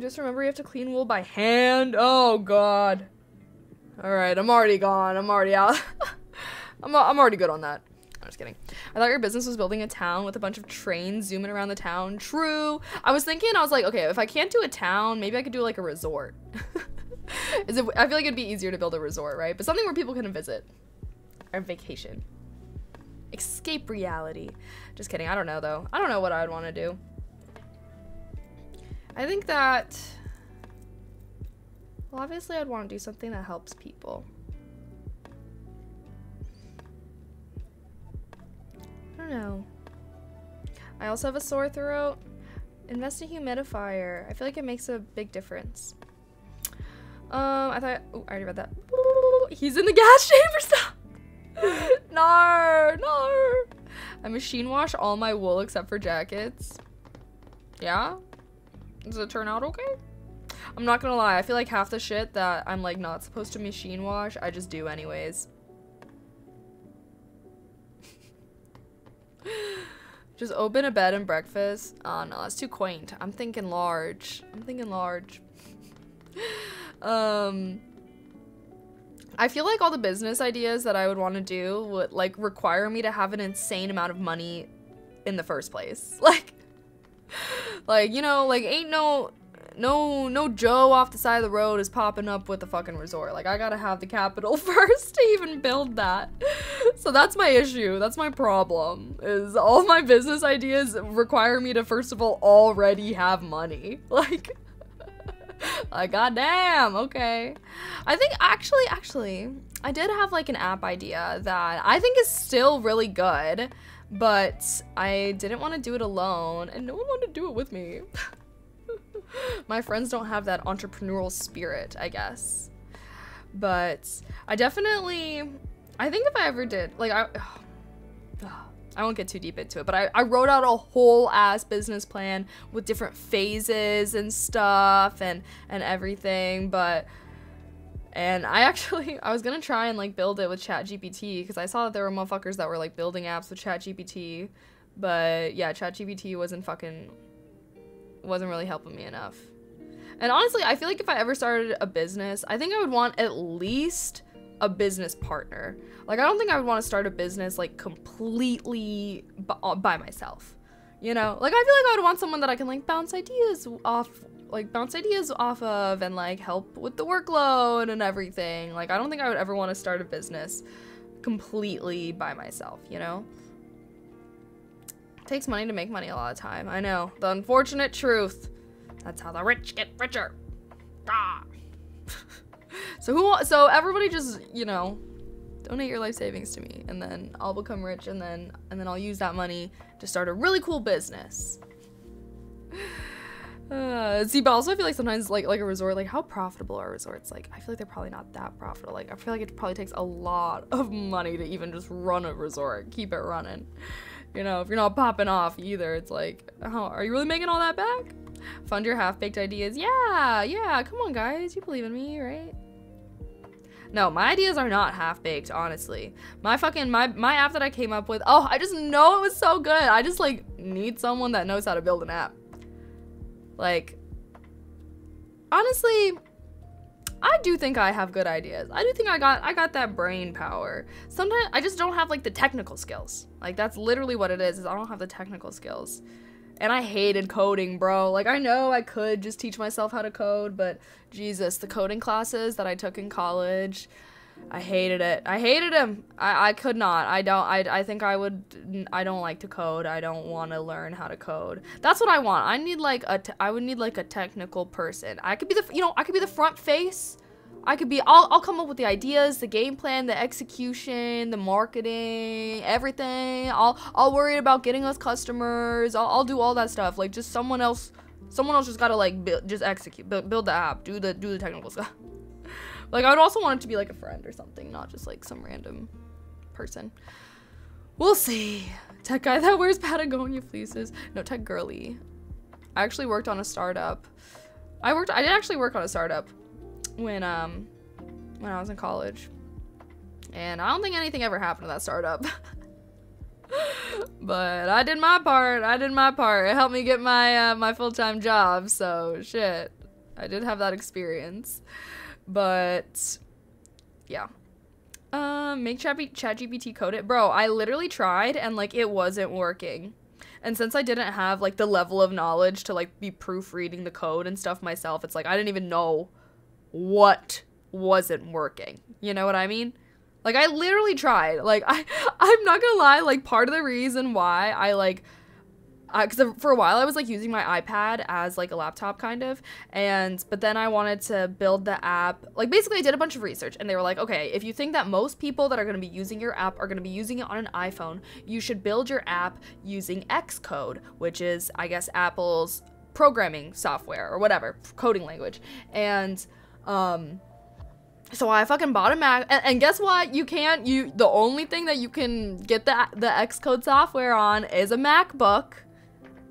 A: Just remember you have to clean wool by hand. Oh god. Alright, I'm already gone. I'm already out. (laughs) I'm, I'm already good on that. I'm just kidding. I thought your business was building a town with a bunch of trains zooming around the town. True. I was thinking, I was like, okay, if I can't do a town, maybe I could do like a resort. (laughs) Is it, I feel like it'd be easier to build a resort, right? But something where people can visit. Or vacation. Escape reality. Just kidding. I don't know, though. I don't know what I'd want to do. I think that... Well, obviously I'd want to do something that helps people. Don't know. I also have a sore throat. Invest in humidifier. I feel like it makes a big difference. Um, I thought. Oh, I already read that. He's in the (laughs) gas chamber. Stop. (laughs) no, no. I machine wash all my wool except for jackets. Yeah. Does it turn out okay? I'm not gonna lie. I feel like half the shit that I'm like not supposed to machine wash, I just do anyways. Just open a bed and breakfast. Oh no, that's too quaint. I'm thinking large. I'm thinking large. (laughs) Um, I feel like all the business ideas that I would want to do would like require me to have an insane amount of money in the first place. (laughs) Like like, you know, like ain't no no no Joe off the side of the road is popping up with a fucking resort. Like I gotta have the capital (laughs) first to even build that. So that's my issue. That's my problem. Is all my business ideas require me to first of all already have money. (laughs) Like (laughs) like goddamn, okay. I think actually actually I did have like an app idea that I think is still really good, but I didn't want to do it alone and no one wanted to do it with me. My friends don't have that entrepreneurial spirit, I guess. But I definitely, I think if I ever did, like, I, (sighs) I won't get too deep into it, but I, I wrote out a whole ass business plan with different phases and stuff and, and everything, but, and I (laughs) actually, I was gonna try and like build it with ChatGPT because I saw that there were motherfuckers that were like building apps with ChatGPT, but yeah, ChatGPT wasn't fucking wasn't really helping me enough. And honestly, I feel like if I ever started a business, I think I would want at least a business partner. Like, I don't think I would want to start a business like completely uh, by myself. You know, like I feel like I would want someone that I can like bounce ideas off, like bounce ideas off of, and like help with the workload and everything. Like, I don't think I would ever want to start a business completely by myself. You know takes money to make money a lot of time. I know. The unfortunate truth. That's how the rich get richer. Ah. (laughs) so who so everybody just, you know, donate your life savings to me and then I'll become rich and then and then I'll use that money to start a really cool business. (sighs) Uh, see, but also I feel like sometimes like like a resort, like how profitable are resorts? Like I feel like they're probably not that profitable. Like I feel like it probably takes a lot of money to even just run a resort, keep it running. You know, if you're not popping off either, it's like, oh, are you really making all that back? Fund your half-baked ideas. Yeah, yeah, come on guys, you believe in me, right? No, my ideas are not half-baked, honestly. My fucking, my, my app that I came up with, oh, I just know it was so good. I just, like, need someone that knows how to build an app. Like, honestly, I do think I have good ideas. I do think I got I got that brain power. Sometimes I just don't have like the technical skills. Like that's literally what it is. Is I don't have the technical skills. And I hated coding, bro. Like I know I could just teach myself how to code, but Jesus, the coding classes that I took in college, I hated it. I hated him. I, I could not. I don't. I, I think I would. I don't like to code. I don't want to learn how to code. That's what I want. I need like a. I would need like a technical person. I could be the. You know. I could be the front face. I could be. I'll. I'll come up with the ideas, the game plan, the execution, the marketing, everything. I'll. I'll worry about getting us customers. I'll. I'll do all that stuff. Like just someone else. Someone else just gotta like build, just execute, build, build the app, do the do the technical stuff. Like, I would also want it to be like a friend or something, not just like some random person. We'll see. Tech guy that wears Patagonia fleeces. No, tech girly. I actually worked on a startup. I worked, I did actually work on a startup when, um, when I was in college. And I don't think anything ever happened to that startup. (laughs) but I did my part. I did my part. It helped me get my, uh, my full-time job. So shit. I did have that experience. But yeah. Um, make Chat ChatGPT code it. Bro, I literally tried and like it wasn't working. And since I didn't have like the level of knowledge to like be proofreading the code and stuff myself, it's like I didn't even know what wasn't working. You know what I mean? Like I literally tried. Like (laughs) I I'm not going to lie, like part of the reason why I like because uh, for a while I was like using my iPad as like a laptop kind of and but then I wanted to build the app like basically I did a bunch of research and they were like okay if you think that most people that are going to be using your app are going to be using it on an iPhone you should build your app using Xcode which is I guess Apple's programming software or whatever coding language and um so I fucking bought a Mac, and, and, guess what? You can't. You the only thing that you can get the the Xcode software on is a MacBook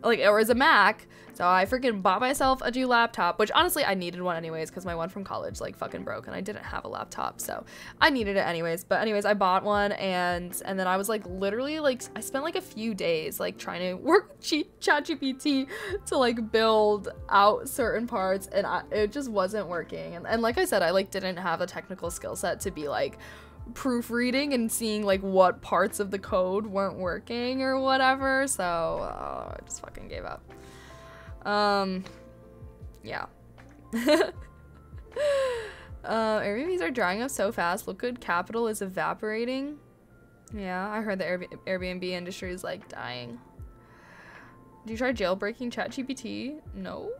A: like or as a Mac. So I freaking bought myself a new laptop, which honestly I needed one anyways because my one from college like fucking broke and I didn't have a laptop. So I needed it anyways. But anyways, I bought one and and then I was like literally like I spent like a few days like trying to (laughs) work with ChatGPT to like build out certain parts and I, it just wasn't working. And, and like I said, I like didn't have a technical skill set to be like proofreading and seeing like what parts of the code weren't working or whatever. So uh, I just fucking gave up. Um, yeah. (laughs) uh, Airbnbs are drying up so fast. Look good capital is evaporating. Yeah, I heard the Airbnb industry is like dying. Do you try jailbreaking ChatGPT? No.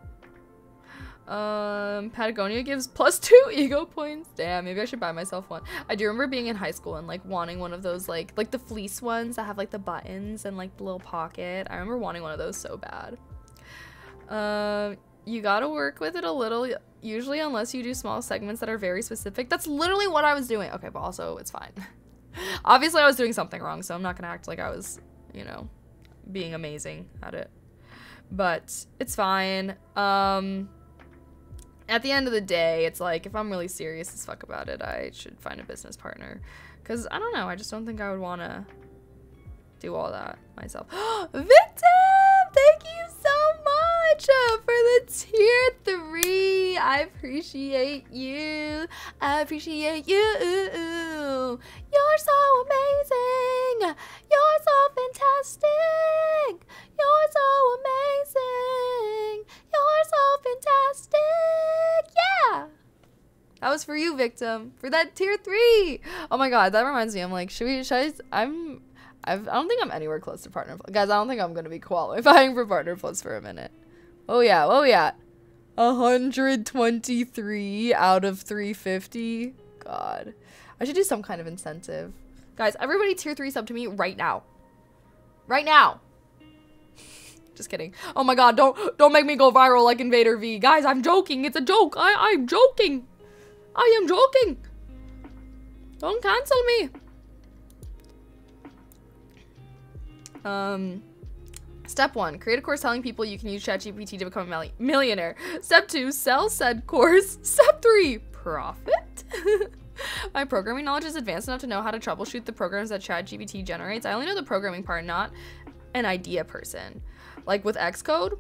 A: Um, Patagonia gives plus (laughs) two ego points. Damn, maybe I should buy myself one. I do remember being in high school and like wanting one of those like like the fleece ones that have like the buttons and like the little pocket. I remember wanting one of those so bad. Um, you gotta work with it a little, usually unless you do small segments that are very specific. That's literally what I was doing. Okay, but also it's fine. (laughs) Obviously I was doing something wrong, so I'm not gonna act like I was, you know, being amazing at it. But it's fine. Um, at the end of the day, it's like if I'm really serious as fuck about it, I should find a business partner. Cause I don't know, I just don't think I would wanna do all that myself. (gasps) Victim! Thank you so uh, for the tier three. I appreciate you. I appreciate you. You're so amazing. You're so fantastic. You're so amazing. You're so fantastic. Yeah. That was for you, victim, for that tier three. Oh my god, that reminds me. I'm like, should we? Should I? I'm I've, I don't think I'm anywhere close to partner plus. Guys, I don't think I'm going to be qualifying (laughs) for partner plus for a minute. Oh yeah, oh yeah. 123 out of 350. God. I should do some kind of incentive. Guys, everybody tier 3 sub to me right now. Right now. (laughs) Just kidding. Oh my god, don't don't make me go viral like Invader V. Guys, I'm joking. It's a joke. I I'm joking. I am joking. Don't cancel me. Um, step one, create a course telling people you can use ChatGPT to become a millionaire. Step two, sell said course. (laughs) Step three, profit. (laughs) My programming knowledge is advanced enough to know how to troubleshoot the programs that ChatGPT generates. I only know the programming part, not an idea person. Like with Xcode,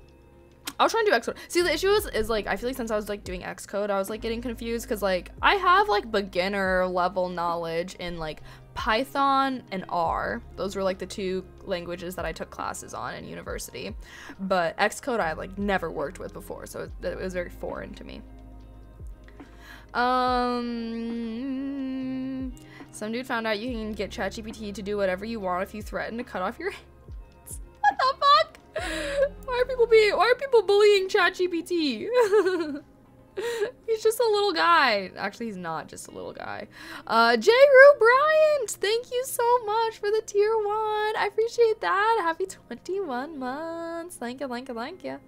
A: I was trying to do Xcode. See, the issue is, is like, I feel like since I was like doing Xcode, I was like getting confused because like I have like beginner level knowledge in like Python and R. Those were like the two languages that I took classes on in university. But Xcode I like never worked with before, so it, it was very foreign to me. Um, some dude found out you can get ChatGPT to do whatever you want if you threaten to cut off your hands. What the fuck? Why are people being? Why are people bullying ChatGPT? (laughs) (laughs) he's just a little guy. Actually, he's not just a little guy. Uh, J. Rue Bryant, thank you so much for the tier one. I appreciate that. Happy 21 months. Thank you, thank you, thank you.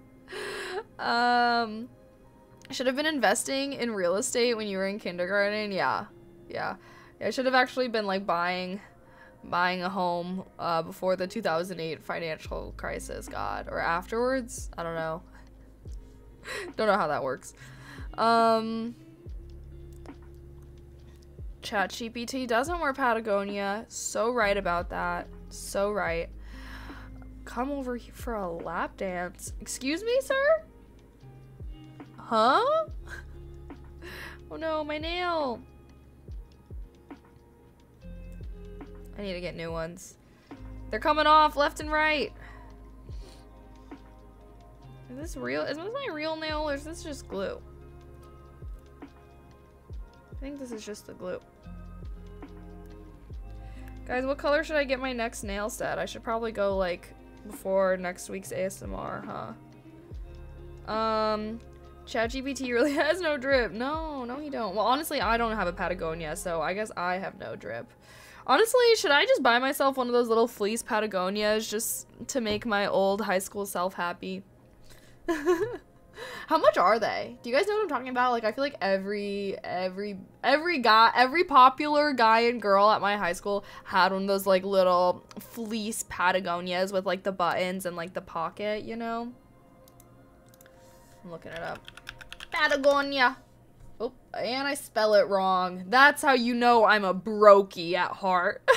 A: Um, should have been investing in real estate when you were in kindergarten. Yeah, yeah. yeah I should have actually been like buying buying a home uh, before the 2008 financial crisis, God, or afterwards. I don't know. (laughs) don't know how that works. Um, ChatGPT doesn't wear Patagonia. So right about that. So right. Come over here for a lap dance. Excuse me, sir? Huh? (laughs) oh no, my nail. I need to get new ones. They're coming off left and right. Is this real? Is this my real nail or is this just glue? Think this is just the glue. Guys, what color should I get my next nail set? I should probably go like before next week's ASMR, huh? Um, ChatGPT (laughs) really has no drip. No, no he don't. Well, honestly, I don't have a Patagonia, so I guess I have no drip. Honestly, should I just buy myself one of those little fleece Patagonias just to make my old high school self happy? (laughs) How much are they? Do you guys know what I'm talking about? Like I feel like every every every guy every popular guy and girl at my high school had one of those like little fleece Patagonias with like the buttons and like the pocket, you know? I'm looking it up. Patagonia. Oh, and I spell it wrong. That's how you know I'm a brokey at heart.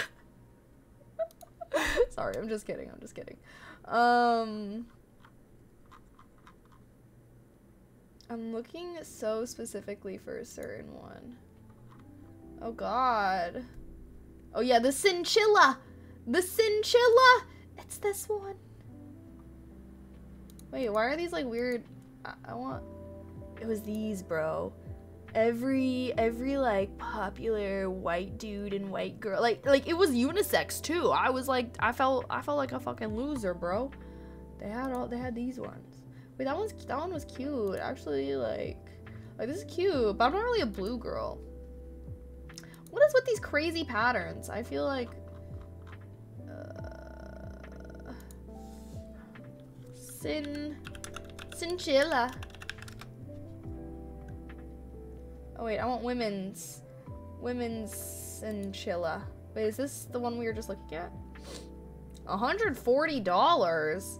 A: (laughs) Sorry, I'm just kidding. I'm just kidding. Um, I'm looking so specifically for a certain one. Oh god. Oh yeah, the Synchilla! The Synchilla! It's this one. Wait, why are these like weird? I, I want... It was these, bro. Every, every like popular white dude and white girl, like, like it was unisex too. I was like, I felt, I felt like a fucking loser, bro. They had all, they had these ones. Wait, that one's, that one was cute. Actually, like, like this is cute, but I'm not really a blue girl. What is with these crazy patterns? I feel like uh, Sin Synchilla. Oh wait, I want women's women's Synchilla. Wait, is this the one we were just looking at? $140.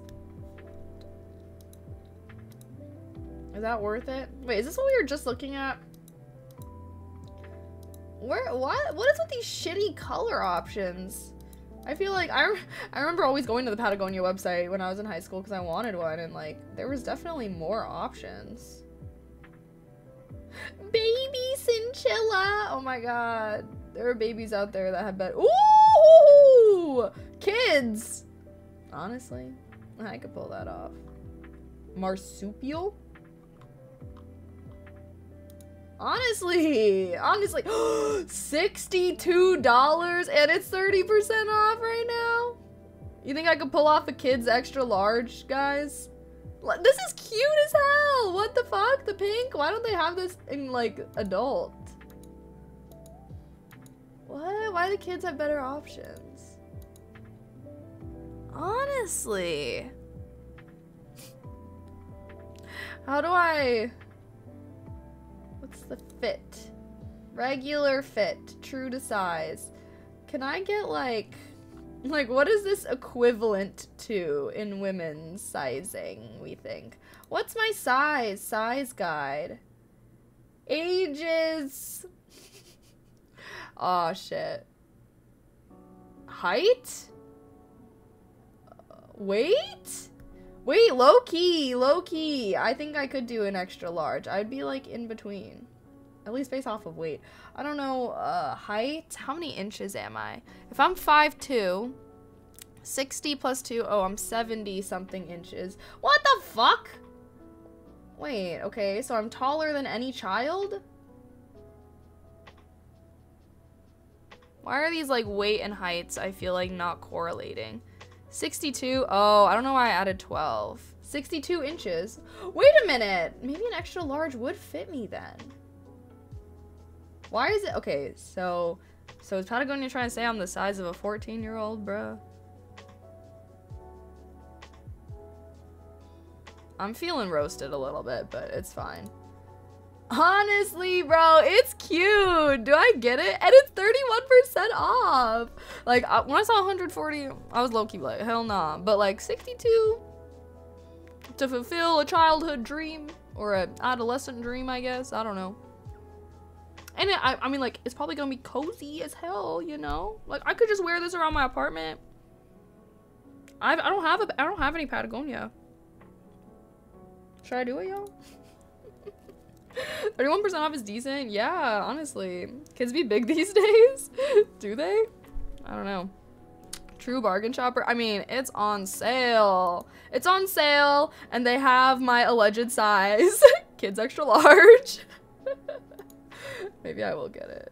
A: Is that worth it? Wait, is this what we were just looking at? Where, what? What is with these shitty color options? I feel like, I, I remember always going to the Patagonia website when I was in high school because I wanted one and like, there was definitely more options. Baby Synchilla! Oh my god. There are babies out there that have better- Ooh! Kids! Honestly, I could pull that off. Marsupial? Honestly, honestly, (gasps) $62 and it's 30% off right now? You think I could pull off a kid's extra large, guys? This is cute as hell! What the fuck? The pink? Why don't they have this in, like, adult? What? Why do kids have better options? Honestly. How do I... What's the fit? Regular fit. True to size. Can I get like... Like, what is this equivalent to in women's sizing, we think? What's my size? Size guide. Ages. (laughs) oh, shit. Height? Uh, weight? Wait, low key, low key. I think I could do an extra large. I'd be like in between. At least based off of weight. I don't know, uh, height. How many inches am I? If I'm 5'2", 60 plus 2, oh, I'm 70 something inches. What the fuck? Wait, okay, so I'm taller than any child? Why are these like weight and heights I feel like not correlating? 62. Oh, I don't know why I added 12. 62 inches. Wait a minute. Maybe an extra large would fit me then. Why is it? Okay, so so is Patagonia trying to say I'm the size of a 14 year old, bruh? I'm feeling roasted a little bit, but it's fine. Honestly, bro, it's cute. Do I get it? And it's 31% off. Like, uh, when I saw 140, I was low-key like, hell nah. But like 62 to fulfill a childhood dream or an adolescent dream, I guess. I don't know. And it, I, I mean, like, it's probably gonna be cozy as hell, you know? Like, I could just wear this around my apartment. I, I don't have a, I don't have any Patagonia. Should I do it, y'all? (laughs) 31% off is decent. Yeah, honestly. Kids be big (laughs) these days? (laughs) Do they? I don't know. True bargain shopper. I mean, it's on sale. It's on sale, and they have my alleged size. Kids extra large. Maybe I will get it.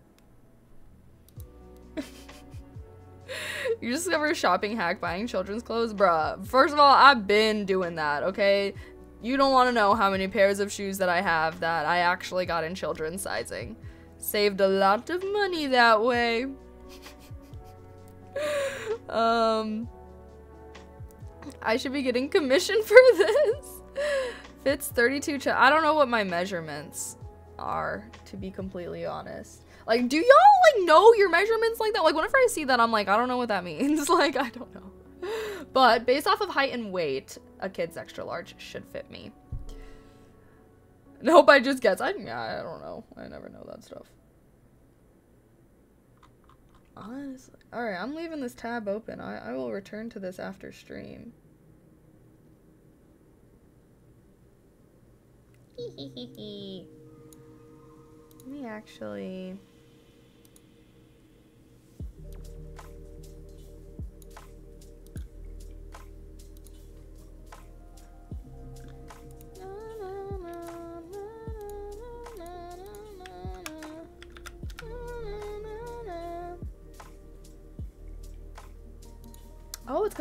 A: you discover a shopping hack buying children's clothes? Bruh. First of all, I've been doing that, okay? You don't want to know how many pairs of shoes that I have that I actually got in children's sizing. Saved a lot of money that way. (laughs) um, I should be getting commission (laughs) for this. Fits 32 I don't know what my measurements are, to be completely honest. Like, do y'all, like, know your measurements like that? Like, whenever I see that, I'm like, I don't know what that means. (laughs) like, I don't know. But based off of height and weight, a kid's extra large should fit me. Nope, I just guess. I, I don't know. I never know that stuff. Honestly. Alright, I'm leaving this tab open. I, I will return to this after stream. (laughs) Let me actually...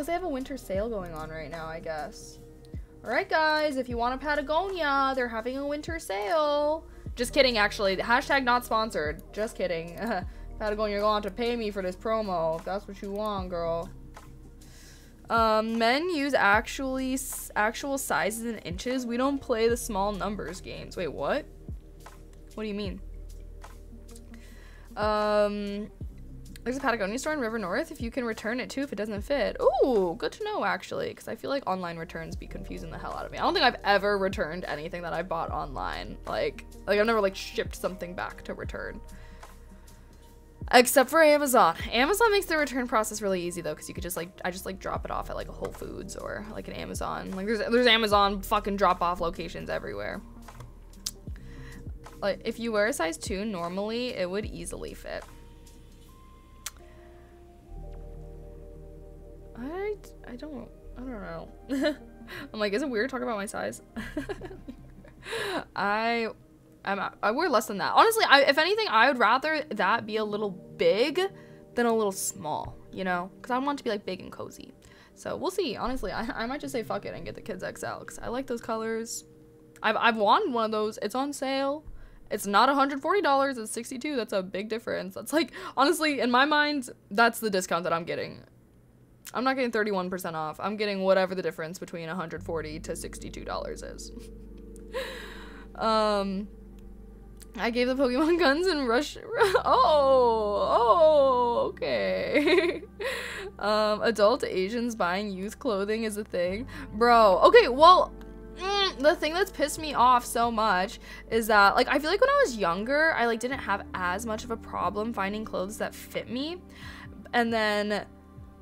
A: because they have a winter sale going on right now, I guess. Alright, guys, if you want a Patagonia, they're having a winter sale. Just kidding, actually. Hashtag not sponsored. Just kidding. (laughs) Patagonia, you're going to pay me for this promo if that's what you want, girl. Um, men use actually actual sizes in inches. We don't play the small numbers games. Wait, what? What do you mean? Um, there's a Patagonia store in River North. If you can return it too, if it doesn't fit. Ooh, good to know actually, because I feel like online returns be confusing the hell out of me. I don't think I've ever returned anything that I bought online. Like, like I've never like shipped something back to return. Except for Amazon. Amazon makes the return process really easy though, because you could just like, I just like drop it off at like a Whole Foods or like an Amazon. Like there's, there's Amazon fucking drop off locations everywhere. Like if you wear a size two, normally it would easily fit. I, I don't, I don't know. (laughs) I'm like, is it weird talking about my size? (laughs) I, I'm, I wear less than that. Honestly, I, if anything, I would rather that be a little big than a little small, you know? Because I want to be like big and cozy. So we'll see. Honestly, I, I might just say fuck it and get the kids XL because I like those colors. I've, I've wanted one of those. It's on sale. It's not $140, it's 62 That's a big difference. That's like, honestly, in my mind, that's the discount that I'm getting. I'm not getting 31% off. I'm getting whatever the difference between 140 to $62 is. (laughs) um, I gave the Pokemon (laughs) guns and rush. (laughs) Oh, oh, okay. um, adult Asians buying youth clothing is a thing, bro. Okay, well, mm, the thing that's pissed me off so much is that, like, I feel like when I was younger, I like didn't have as much of a problem finding clothes that fit me, and then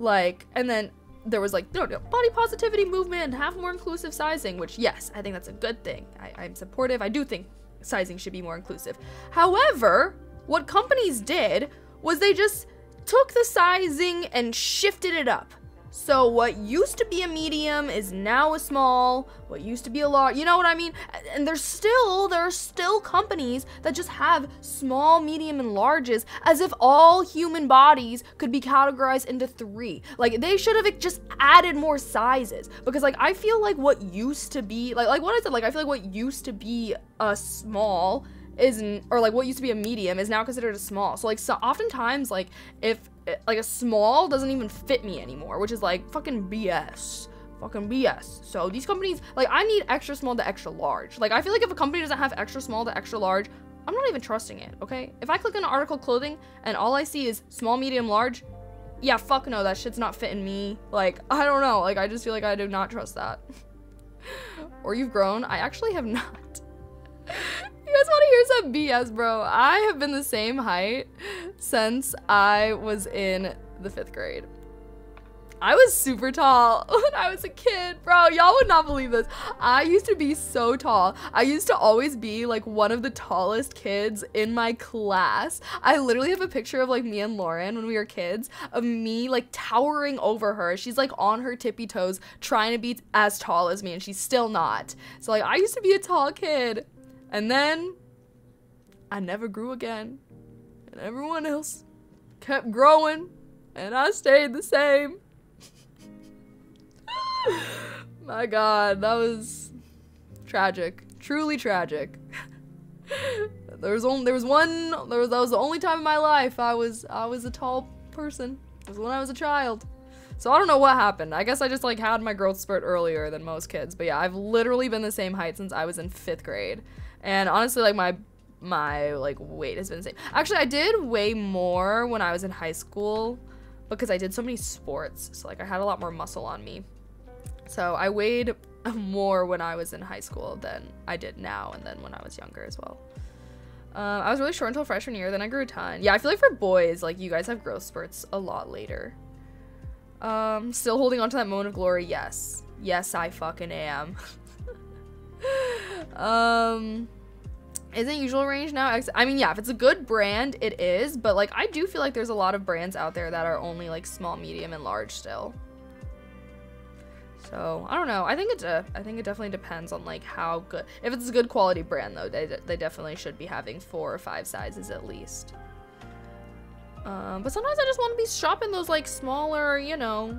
A: like, and then there was like, no, no, body positivity movement, have more inclusive sizing, which yes, I think that's a good thing. I, I'm supportive. I do think sizing should be more inclusive. However, what companies did was they just took the sizing and shifted it up. So what used to be a medium is now a small, what used to be a large, you know what I mean? And there's still, there are still companies that just have small, medium, and larges as if all human bodies could be categorized into three. Like they should have just added more sizes because like I feel like what used to be, like, like what I said, like I feel like what used to be a small isn't or like what used to be a medium is now considered a small so like so oftentimes like if Eh, like a small doesn't even fit me anymore, which is like fucking BS. Fucking BS. So these companies, like I need extra small to extra large. Like I feel like if a company doesn't have extra small to extra large, I'm not even trusting it, okay? If I click on an article clothing and all I see is small, medium, large, yeah, fuck no, that shit's not fitting me. Like, (laughs) I don't know. Like, I just feel like I do not trust that. (laughs) or you've grown. I actually have not. You guys want to hear some BS, bro? I have been the same height since I was in the fifth grade. I was super tall (laughs) when I was a kid, bro. Y'all would not believe this. I used to be so tall. I used to always be like one of the tallest kids in my class. I literally have a picture of like me and Lauren when we were kids of me like towering over her. She's like on her tippy toes trying to be as tall as me and she's still not. So like I used to be a tall kid. And then I never grew again. And everyone else kept growing. And I stayed the same. (laughs) My god, that was tragic. Truly tragic. (laughs) there was only there was one there was that was the only time in my life I was I was a tall person. It was when I was a child. So I don't know what happened. I guess I just like had my growth spurt earlier than most kids. But yeah, I've literally been the same height since I was in fifth grade. And honestly, like my my like weight has been the same. Actually, I did weigh more when I was in high school because I did so many sports. So like I had a lot more muscle on me. So I weighed (laughs) more when I was in high school than I did now and then when I was younger as well. Uh, I was really short until freshman year, then I grew a ton. Yeah, I feel like for boys, like you guys have growth spurts a lot later. Um, still holding on to that moment of glory, yes. Yes, I fucking am. (laughs) (laughs) um, isn't usual range now? I mean, yeah, if it's a good brand, it is, but like I do feel like there's a lot of brands out there that are only like small, medium, and large still. So I don't know. I think it. I think it definitely depends on like how good. If it's a good quality brand though, they they definitely should be having four or five sizes at least. Um, but sometimes I just want to be shopping those like smaller, you know,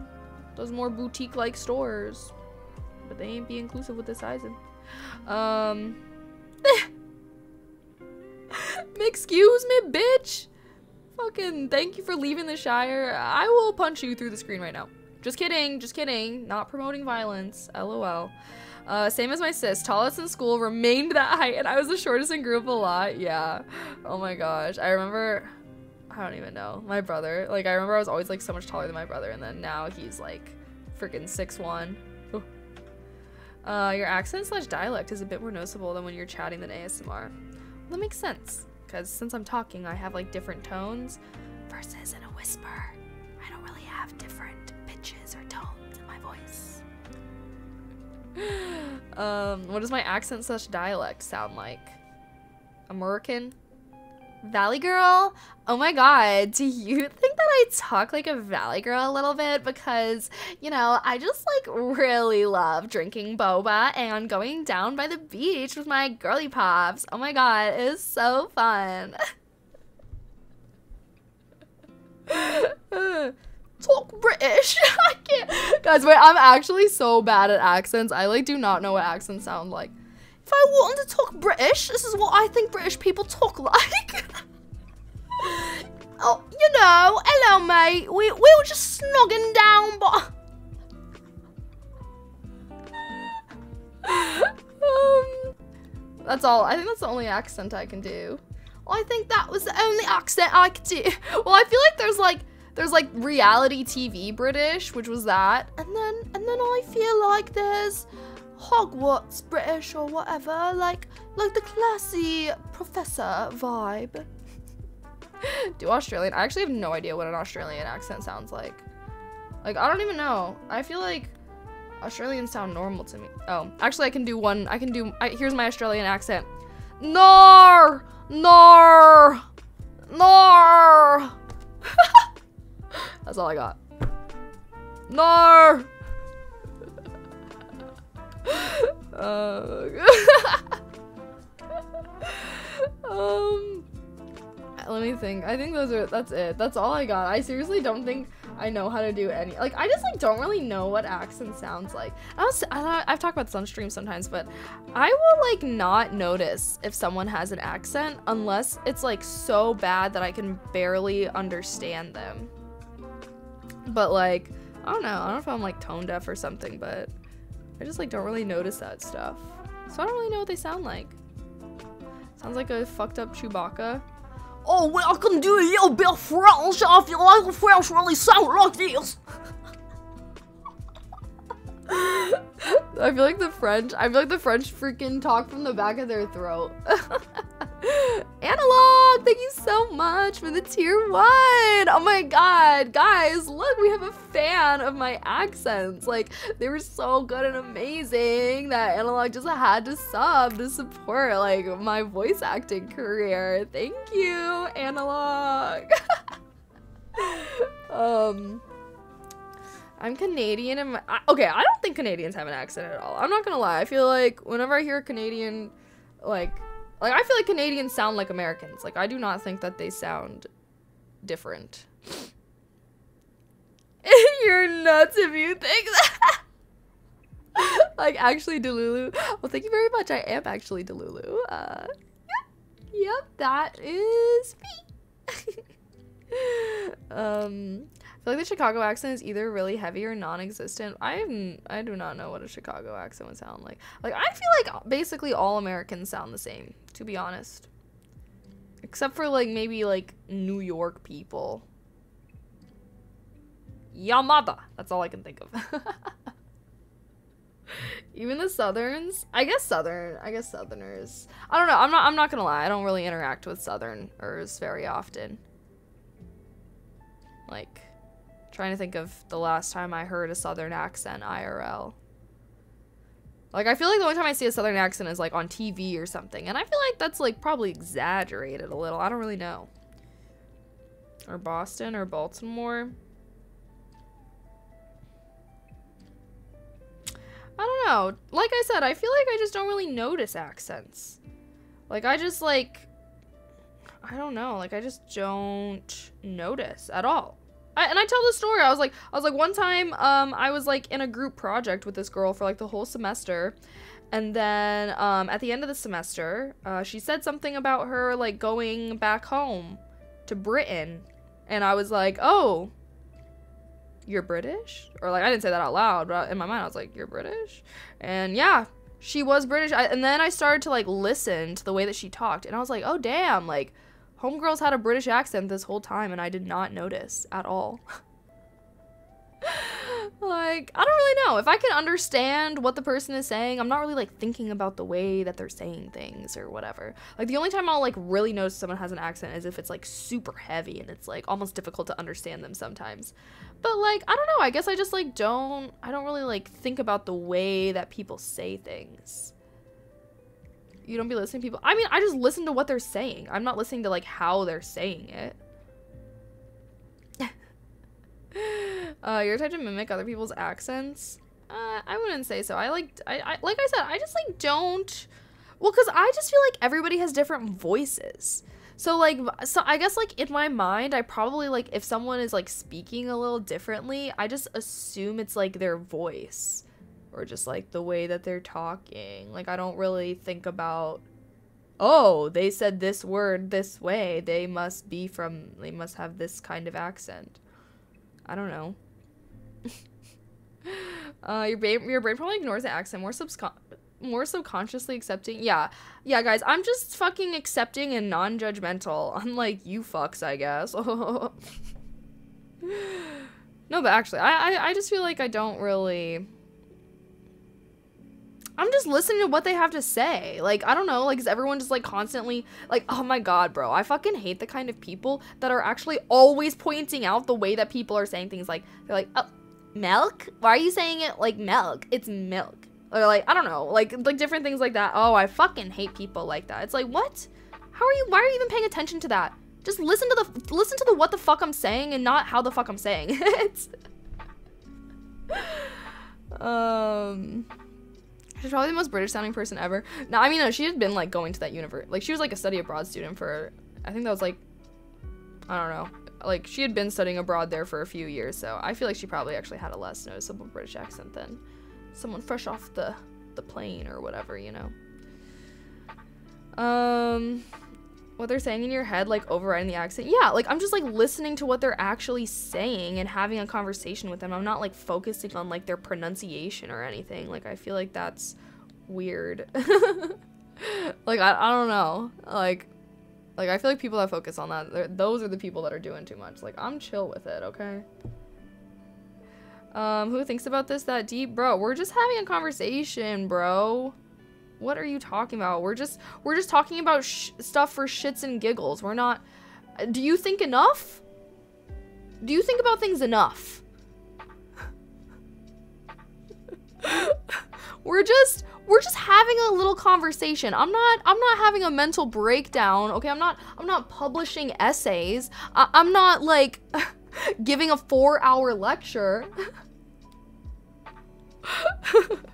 A: those more boutique like stores. But they ain't be inclusive with the sizing. Um. (laughs) Excuse me, bitch. Fucking thank you for leaving the Shire. I will punch you through the screen right now. Just kidding, just kidding. Not promoting violence. LOL. Uh, same as my sis. Tallest in school, remained that height, and I was the shortest in group a lot. Yeah. Oh my gosh. I remember, I don't even know. My brother. Like, I remember I was always like so much taller than my brother, and then now he's like freaking 6'1". Uh, your accent slash dialect is a bit more noticeable than when you're chatting than ASMR. Well, that makes sense, because since I'm talking, I have like different tones versus in a whisper. I don't really have different pitches or tones in my voice. (gasps) um, what does my accent slash dialect sound like? American? Valley girl? Oh my god, do you (laughs) think that I talk like a valley girl a little bit? Because, you know, I just like really love drinking boba and going down by the beach with my girly pops. Oh my god, it is so fun. (laughs) talk British. (laughs) I can't. Guys, wait, I'm actually so bad at accents. I like do not know what accents sound like. If I wanted to talk British, this is what I think British people talk (laughs) like. oh, you know, hello, mate. We, we were just snogging down, but... um, that's all. I think that's the only accent I can do. I think that was the only accent I could do. (laughs) Well, I feel like there's like there's like reality TV British, which was that, and then and then I feel like there's Hogwarts British or whatever, like like the classy professor vibe. (laughs) Do Australian? I actually have no idea what an Australian accent sounds like. Like I don't even know. I feel like Australians sound normal to me. Oh, actually I can do one. I can do. I, here's my Australian accent. Nar, nar, nar. (laughs) That's all I got. Nar. (laughs) Um, let me think. I think those are, that's it. That's all I got. I seriously don't think I know how to do any, like, I just, like, don't really know what accent sounds like. I was, I, I've talked about this on stream sometimes, but I will, like, not notice if someone has an accent unless it's, like, so bad that I can barely understand them. But, like, I don't know. I don't know if I'm, like, tone deaf or something, but I just like don't really notice that stuff. So I don't really know what they sound like. Sounds like a fucked up Chewbacca. Oh, well, I can do a little bit of French. I feel like the French really sound like this. (laughs) I feel like the French, I feel like the French freaking talk from the back of their throat. (laughs) (laughs) Analog, thank you so much for the tier one. Oh my god, guys, look, we have a fan of my accents. Like, they were so good and amazing that Analog just had to sub to support, like, my voice acting career. Thank you, Analog. (laughs) um, I'm Canadian and my, okay, I don't think Canadians have an accent at all. I'm not gonna lie. I feel like whenever I hear a Canadian, like, like, I feel like Canadians sound like Americans. Like, I do not think that they sound different. (laughs) You're nuts if you think that. (laughs) like, actually, Delulu. Well, thank you very much. I am actually Delulu. Uh, yep, yep that is me. (laughs) um, feel like the Chicago accent is either really heavy or non-existent. I I do not know what a Chicago accent would sound like. Like I feel like basically all Americans sound the same, to be honest. Except for like maybe like New York people. Yamada. That's all I can think of. (laughs) Even the southerns? I guess southern. I guess southerners. I don't know. I'm not I'm not to lie. I don't really interact with southerners very often. Like trying to think of the last time I heard a southern accent IRL. Like I feel like the only time I see a southern accent is like on TV or something, and I feel like that's like probably exaggerated a little. I don't really know. Or Boston or Baltimore. I don't know. Like I said, I feel like I just don't really notice accents. Like I just like I don't know, like I just don't notice at all. I, and I tell the story. I was like, I was like, one time, um, I was like in a group project with this girl for like the whole semester, and then um, at the end of the semester, uh, she said something about her like going back home to Britain, and I was like, oh, you're British, or like I didn't say that out loud, but in my mind I was like, you're British, and yeah, she was British. I, and then I started to like listen to the way that she talked, and I was like, oh damn, like Homegirls had a British accent this whole time and I did not notice at all. (laughs) like, I don't really know. If I can understand what the person is saying, I'm not really like thinking about the way that they're saying things or whatever. Like the only time I'll like really notice someone has an accent is if it's like super heavy and it's like almost difficult to understand them sometimes. But like, I don't know. I guess I just like don't I don't really like think about the way that people say things you don't be listening to people. I mean, I just listen to what they're saying. I'm not listening to like how they're saying it. (laughs) uh, you're type to mimic other people's accents. Uh, I wouldn't say so. I like, I, I like I said, I just like don't. Well, cause I just feel like everybody has different voices. So like, so I guess like in my mind, I probably like if someone is like speaking a little differently, I just assume it's like their voice or just like the way that they're talking. Like I don't really think about oh, they said this word this way. They must be from they must have this kind of accent. I don't know. (laughs) uh your brain your brain probably ignores the accent more subcon more subconsciously accepting. Yeah. Yeah, guys, I'm just fucking accepting and non-judgmental. (laughs) Unlike you fucks, I guess. (laughs) no, but actually, I, I I just feel like I don't really I'm just listening to what they have to say. Like, I don't know, like, is everyone just like constantly like, oh my god, bro, I fucking hate the kind of people that are actually always pointing out the way that people are saying things. Like, they're like, oh, milk? Why are you saying it like milk? It's milk. Or like, I don't know, like, like different things like that. Oh, I fucking hate people like that. It's like, what? How are you, why are you even paying attention to that? Just listen to the, listen to the what the fuck I'm saying and not how the fuck I'm saying. (laughs) it's, (laughs) um... She's probably the most British sounding person ever. No, I mean, no, she had been like going to that university. Like, she was like a study abroad student for, I think that was like, I don't know. Like, she had been studying abroad there for a few years, so I feel like she probably actually had a less noticeable British accent than someone fresh off the, the plane or whatever, you know. Um, what they're saying in your head, like overriding the accent. Yeah, like I'm just like listening to what they're actually saying and having a conversation with them. I'm not like focusing on like their pronunciation or anything. Like I feel like that's weird. (laughs) like I, I don't know. Like like I feel like people that focus on that, those are the people that are doing too much. Like I'm chill with it, okay? Um, who thinks about this that deep, bro? We're just having a conversation, bro. What are you talking about? We're just we're just talking about stuff for shits and giggles. We're not Do you think enough? Do you think about things enough? (laughs) we're just we're just having a little conversation. I'm not I'm not having a mental breakdown. Okay, I'm not I'm not publishing essays. I, I'm not like (laughs) giving a 4-hour lecture. (laughs)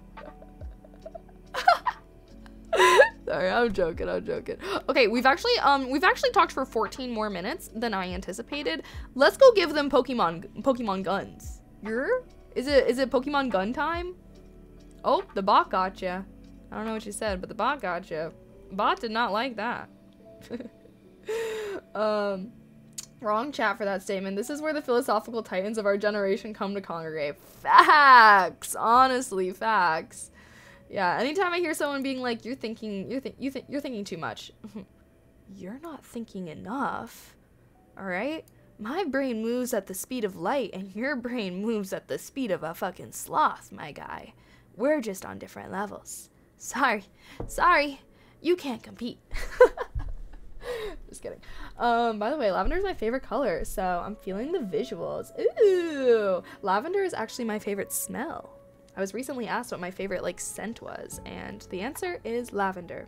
A: (laughs) Sorry, I'm joking. I'm joking. Okay, we've actually um we've actually talked for 14 more minutes than I anticipated. Let's go give them Pokemon Pokemon guns. You're is it is it Pokemon gun time? Oh, the bot got you. I don't know what you said, but the bot got you. Bot did not like that. (laughs) um, wrong chat for that statement. This is where the philosophical titans of our generation come to congregate. Facts, honestly, facts. Yeah, anytime I hear someone being like, "You're thinking, you're th- you think you're thinking too much," (laughs) you're not thinking enough. All right, my brain moves at the speed of light, and your brain moves at the speed of a fucking sloth, my guy. We're just on different levels. Sorry, sorry, you can't compete. (laughs) just kidding. Um, by the way, lavender is my favorite color, so I'm feeling the visuals. Ooh, lavender is actually my favorite smell. I was recently asked what my favorite like scent was, and the answer is lavender.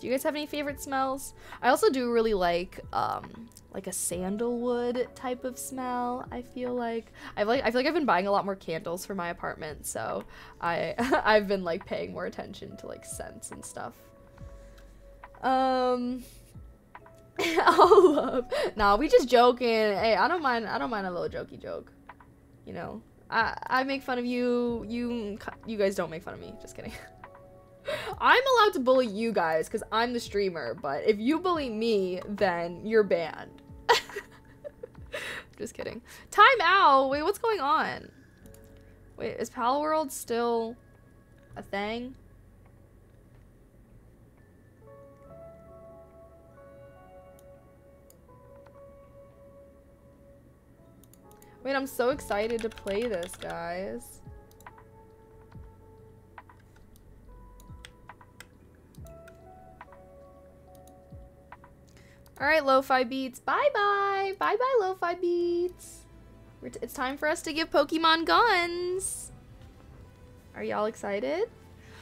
A: Do you guys have any favorite smells? I also do really like um, like a sandalwood type of smell. I feel like I've like I feel like I've been buying a lot more candles for my apartment, so I (laughs) I've been like paying more attention to like scents and stuff. Um. (laughs) oh, love. Nah, we just joking. Hey, I don't mind. I don't mind a little jokey joke. You know, I make fun of you. You you guys don't make fun of me. Just kidding. (laughs) I'm allowed to bully you guys because I'm the streamer, but if you bully me, then you're banned. (laughs) Just kidding. Time out! Wait, what's going on? Wait, is Palworld still a thing? Wait, I'm so excited to play this, guys. All right, Lo-Fi Beats. Bye-bye. Bye-bye, Lo-Fi Beats. It's time for us to give Pokemon guns. Are y'all excited?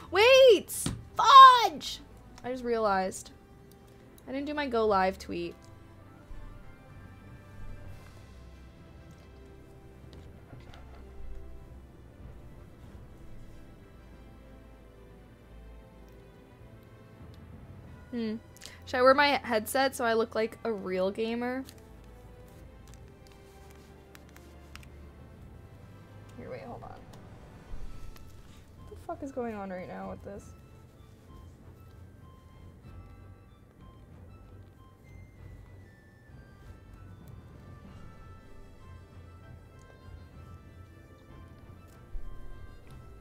A: Wait! Fudge! I just realized. I didn't do my go live tweet. Hmm. Should I wear my headset so I look like a real gamer? Here, wait, hold on. What the fuck is going on right now with this?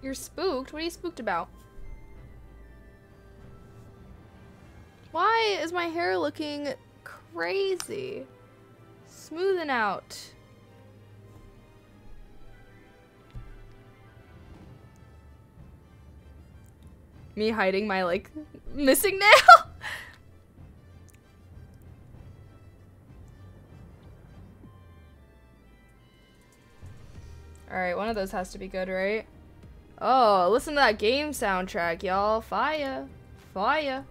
A: You're spooked? What are you spooked about? Why is my hair looking crazy? Smoothing out. Me hiding my, like, missing nail? (laughs) Alright, one of those has to be good, right? Oh, listen to that game soundtrack, y'all. Fire. Fire.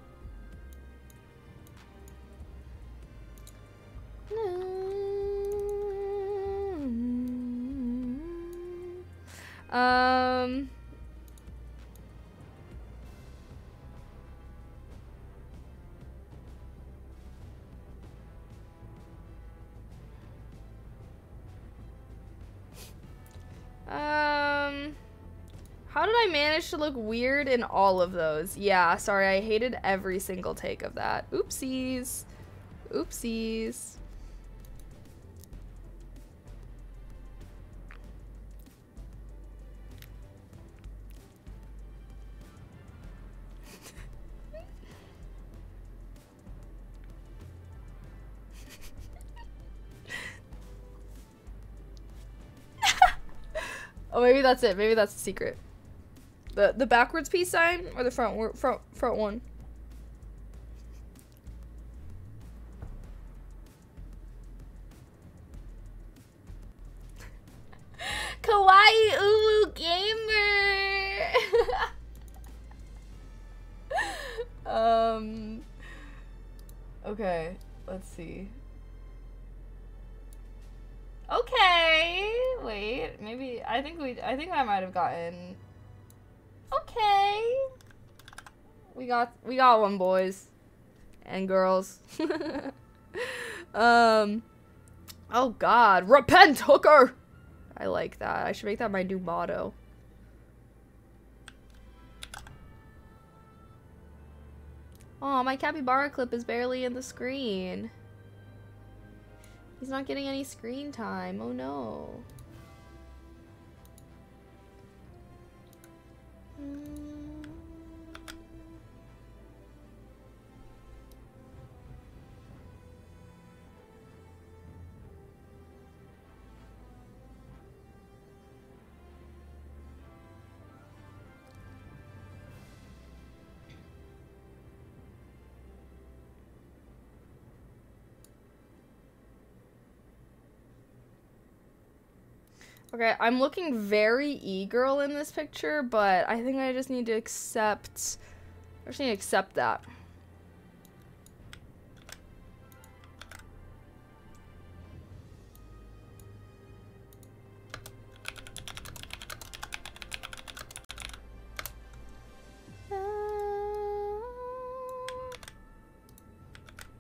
A: Um. Um, how did I manage to look weird in all of those? Yeah, sorry, I hated every single take of that. Oopsies. Oopsies. That's it. Maybe that's the secret. The the backwards peace sign or the front front front one. I think I might have gotten Okay. We got we got one boys and girls. (laughs) um Oh god, repent hooker. I like that. I should make that my new motto. Oh, my capybara clip is barely in the screen. He's not getting any screen time. Oh no. Mm. Okay, I'm looking very e-girl in this picture, but I think I just need to accept... I just need to accept that.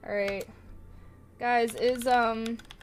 A: Alright. Guys, is, um...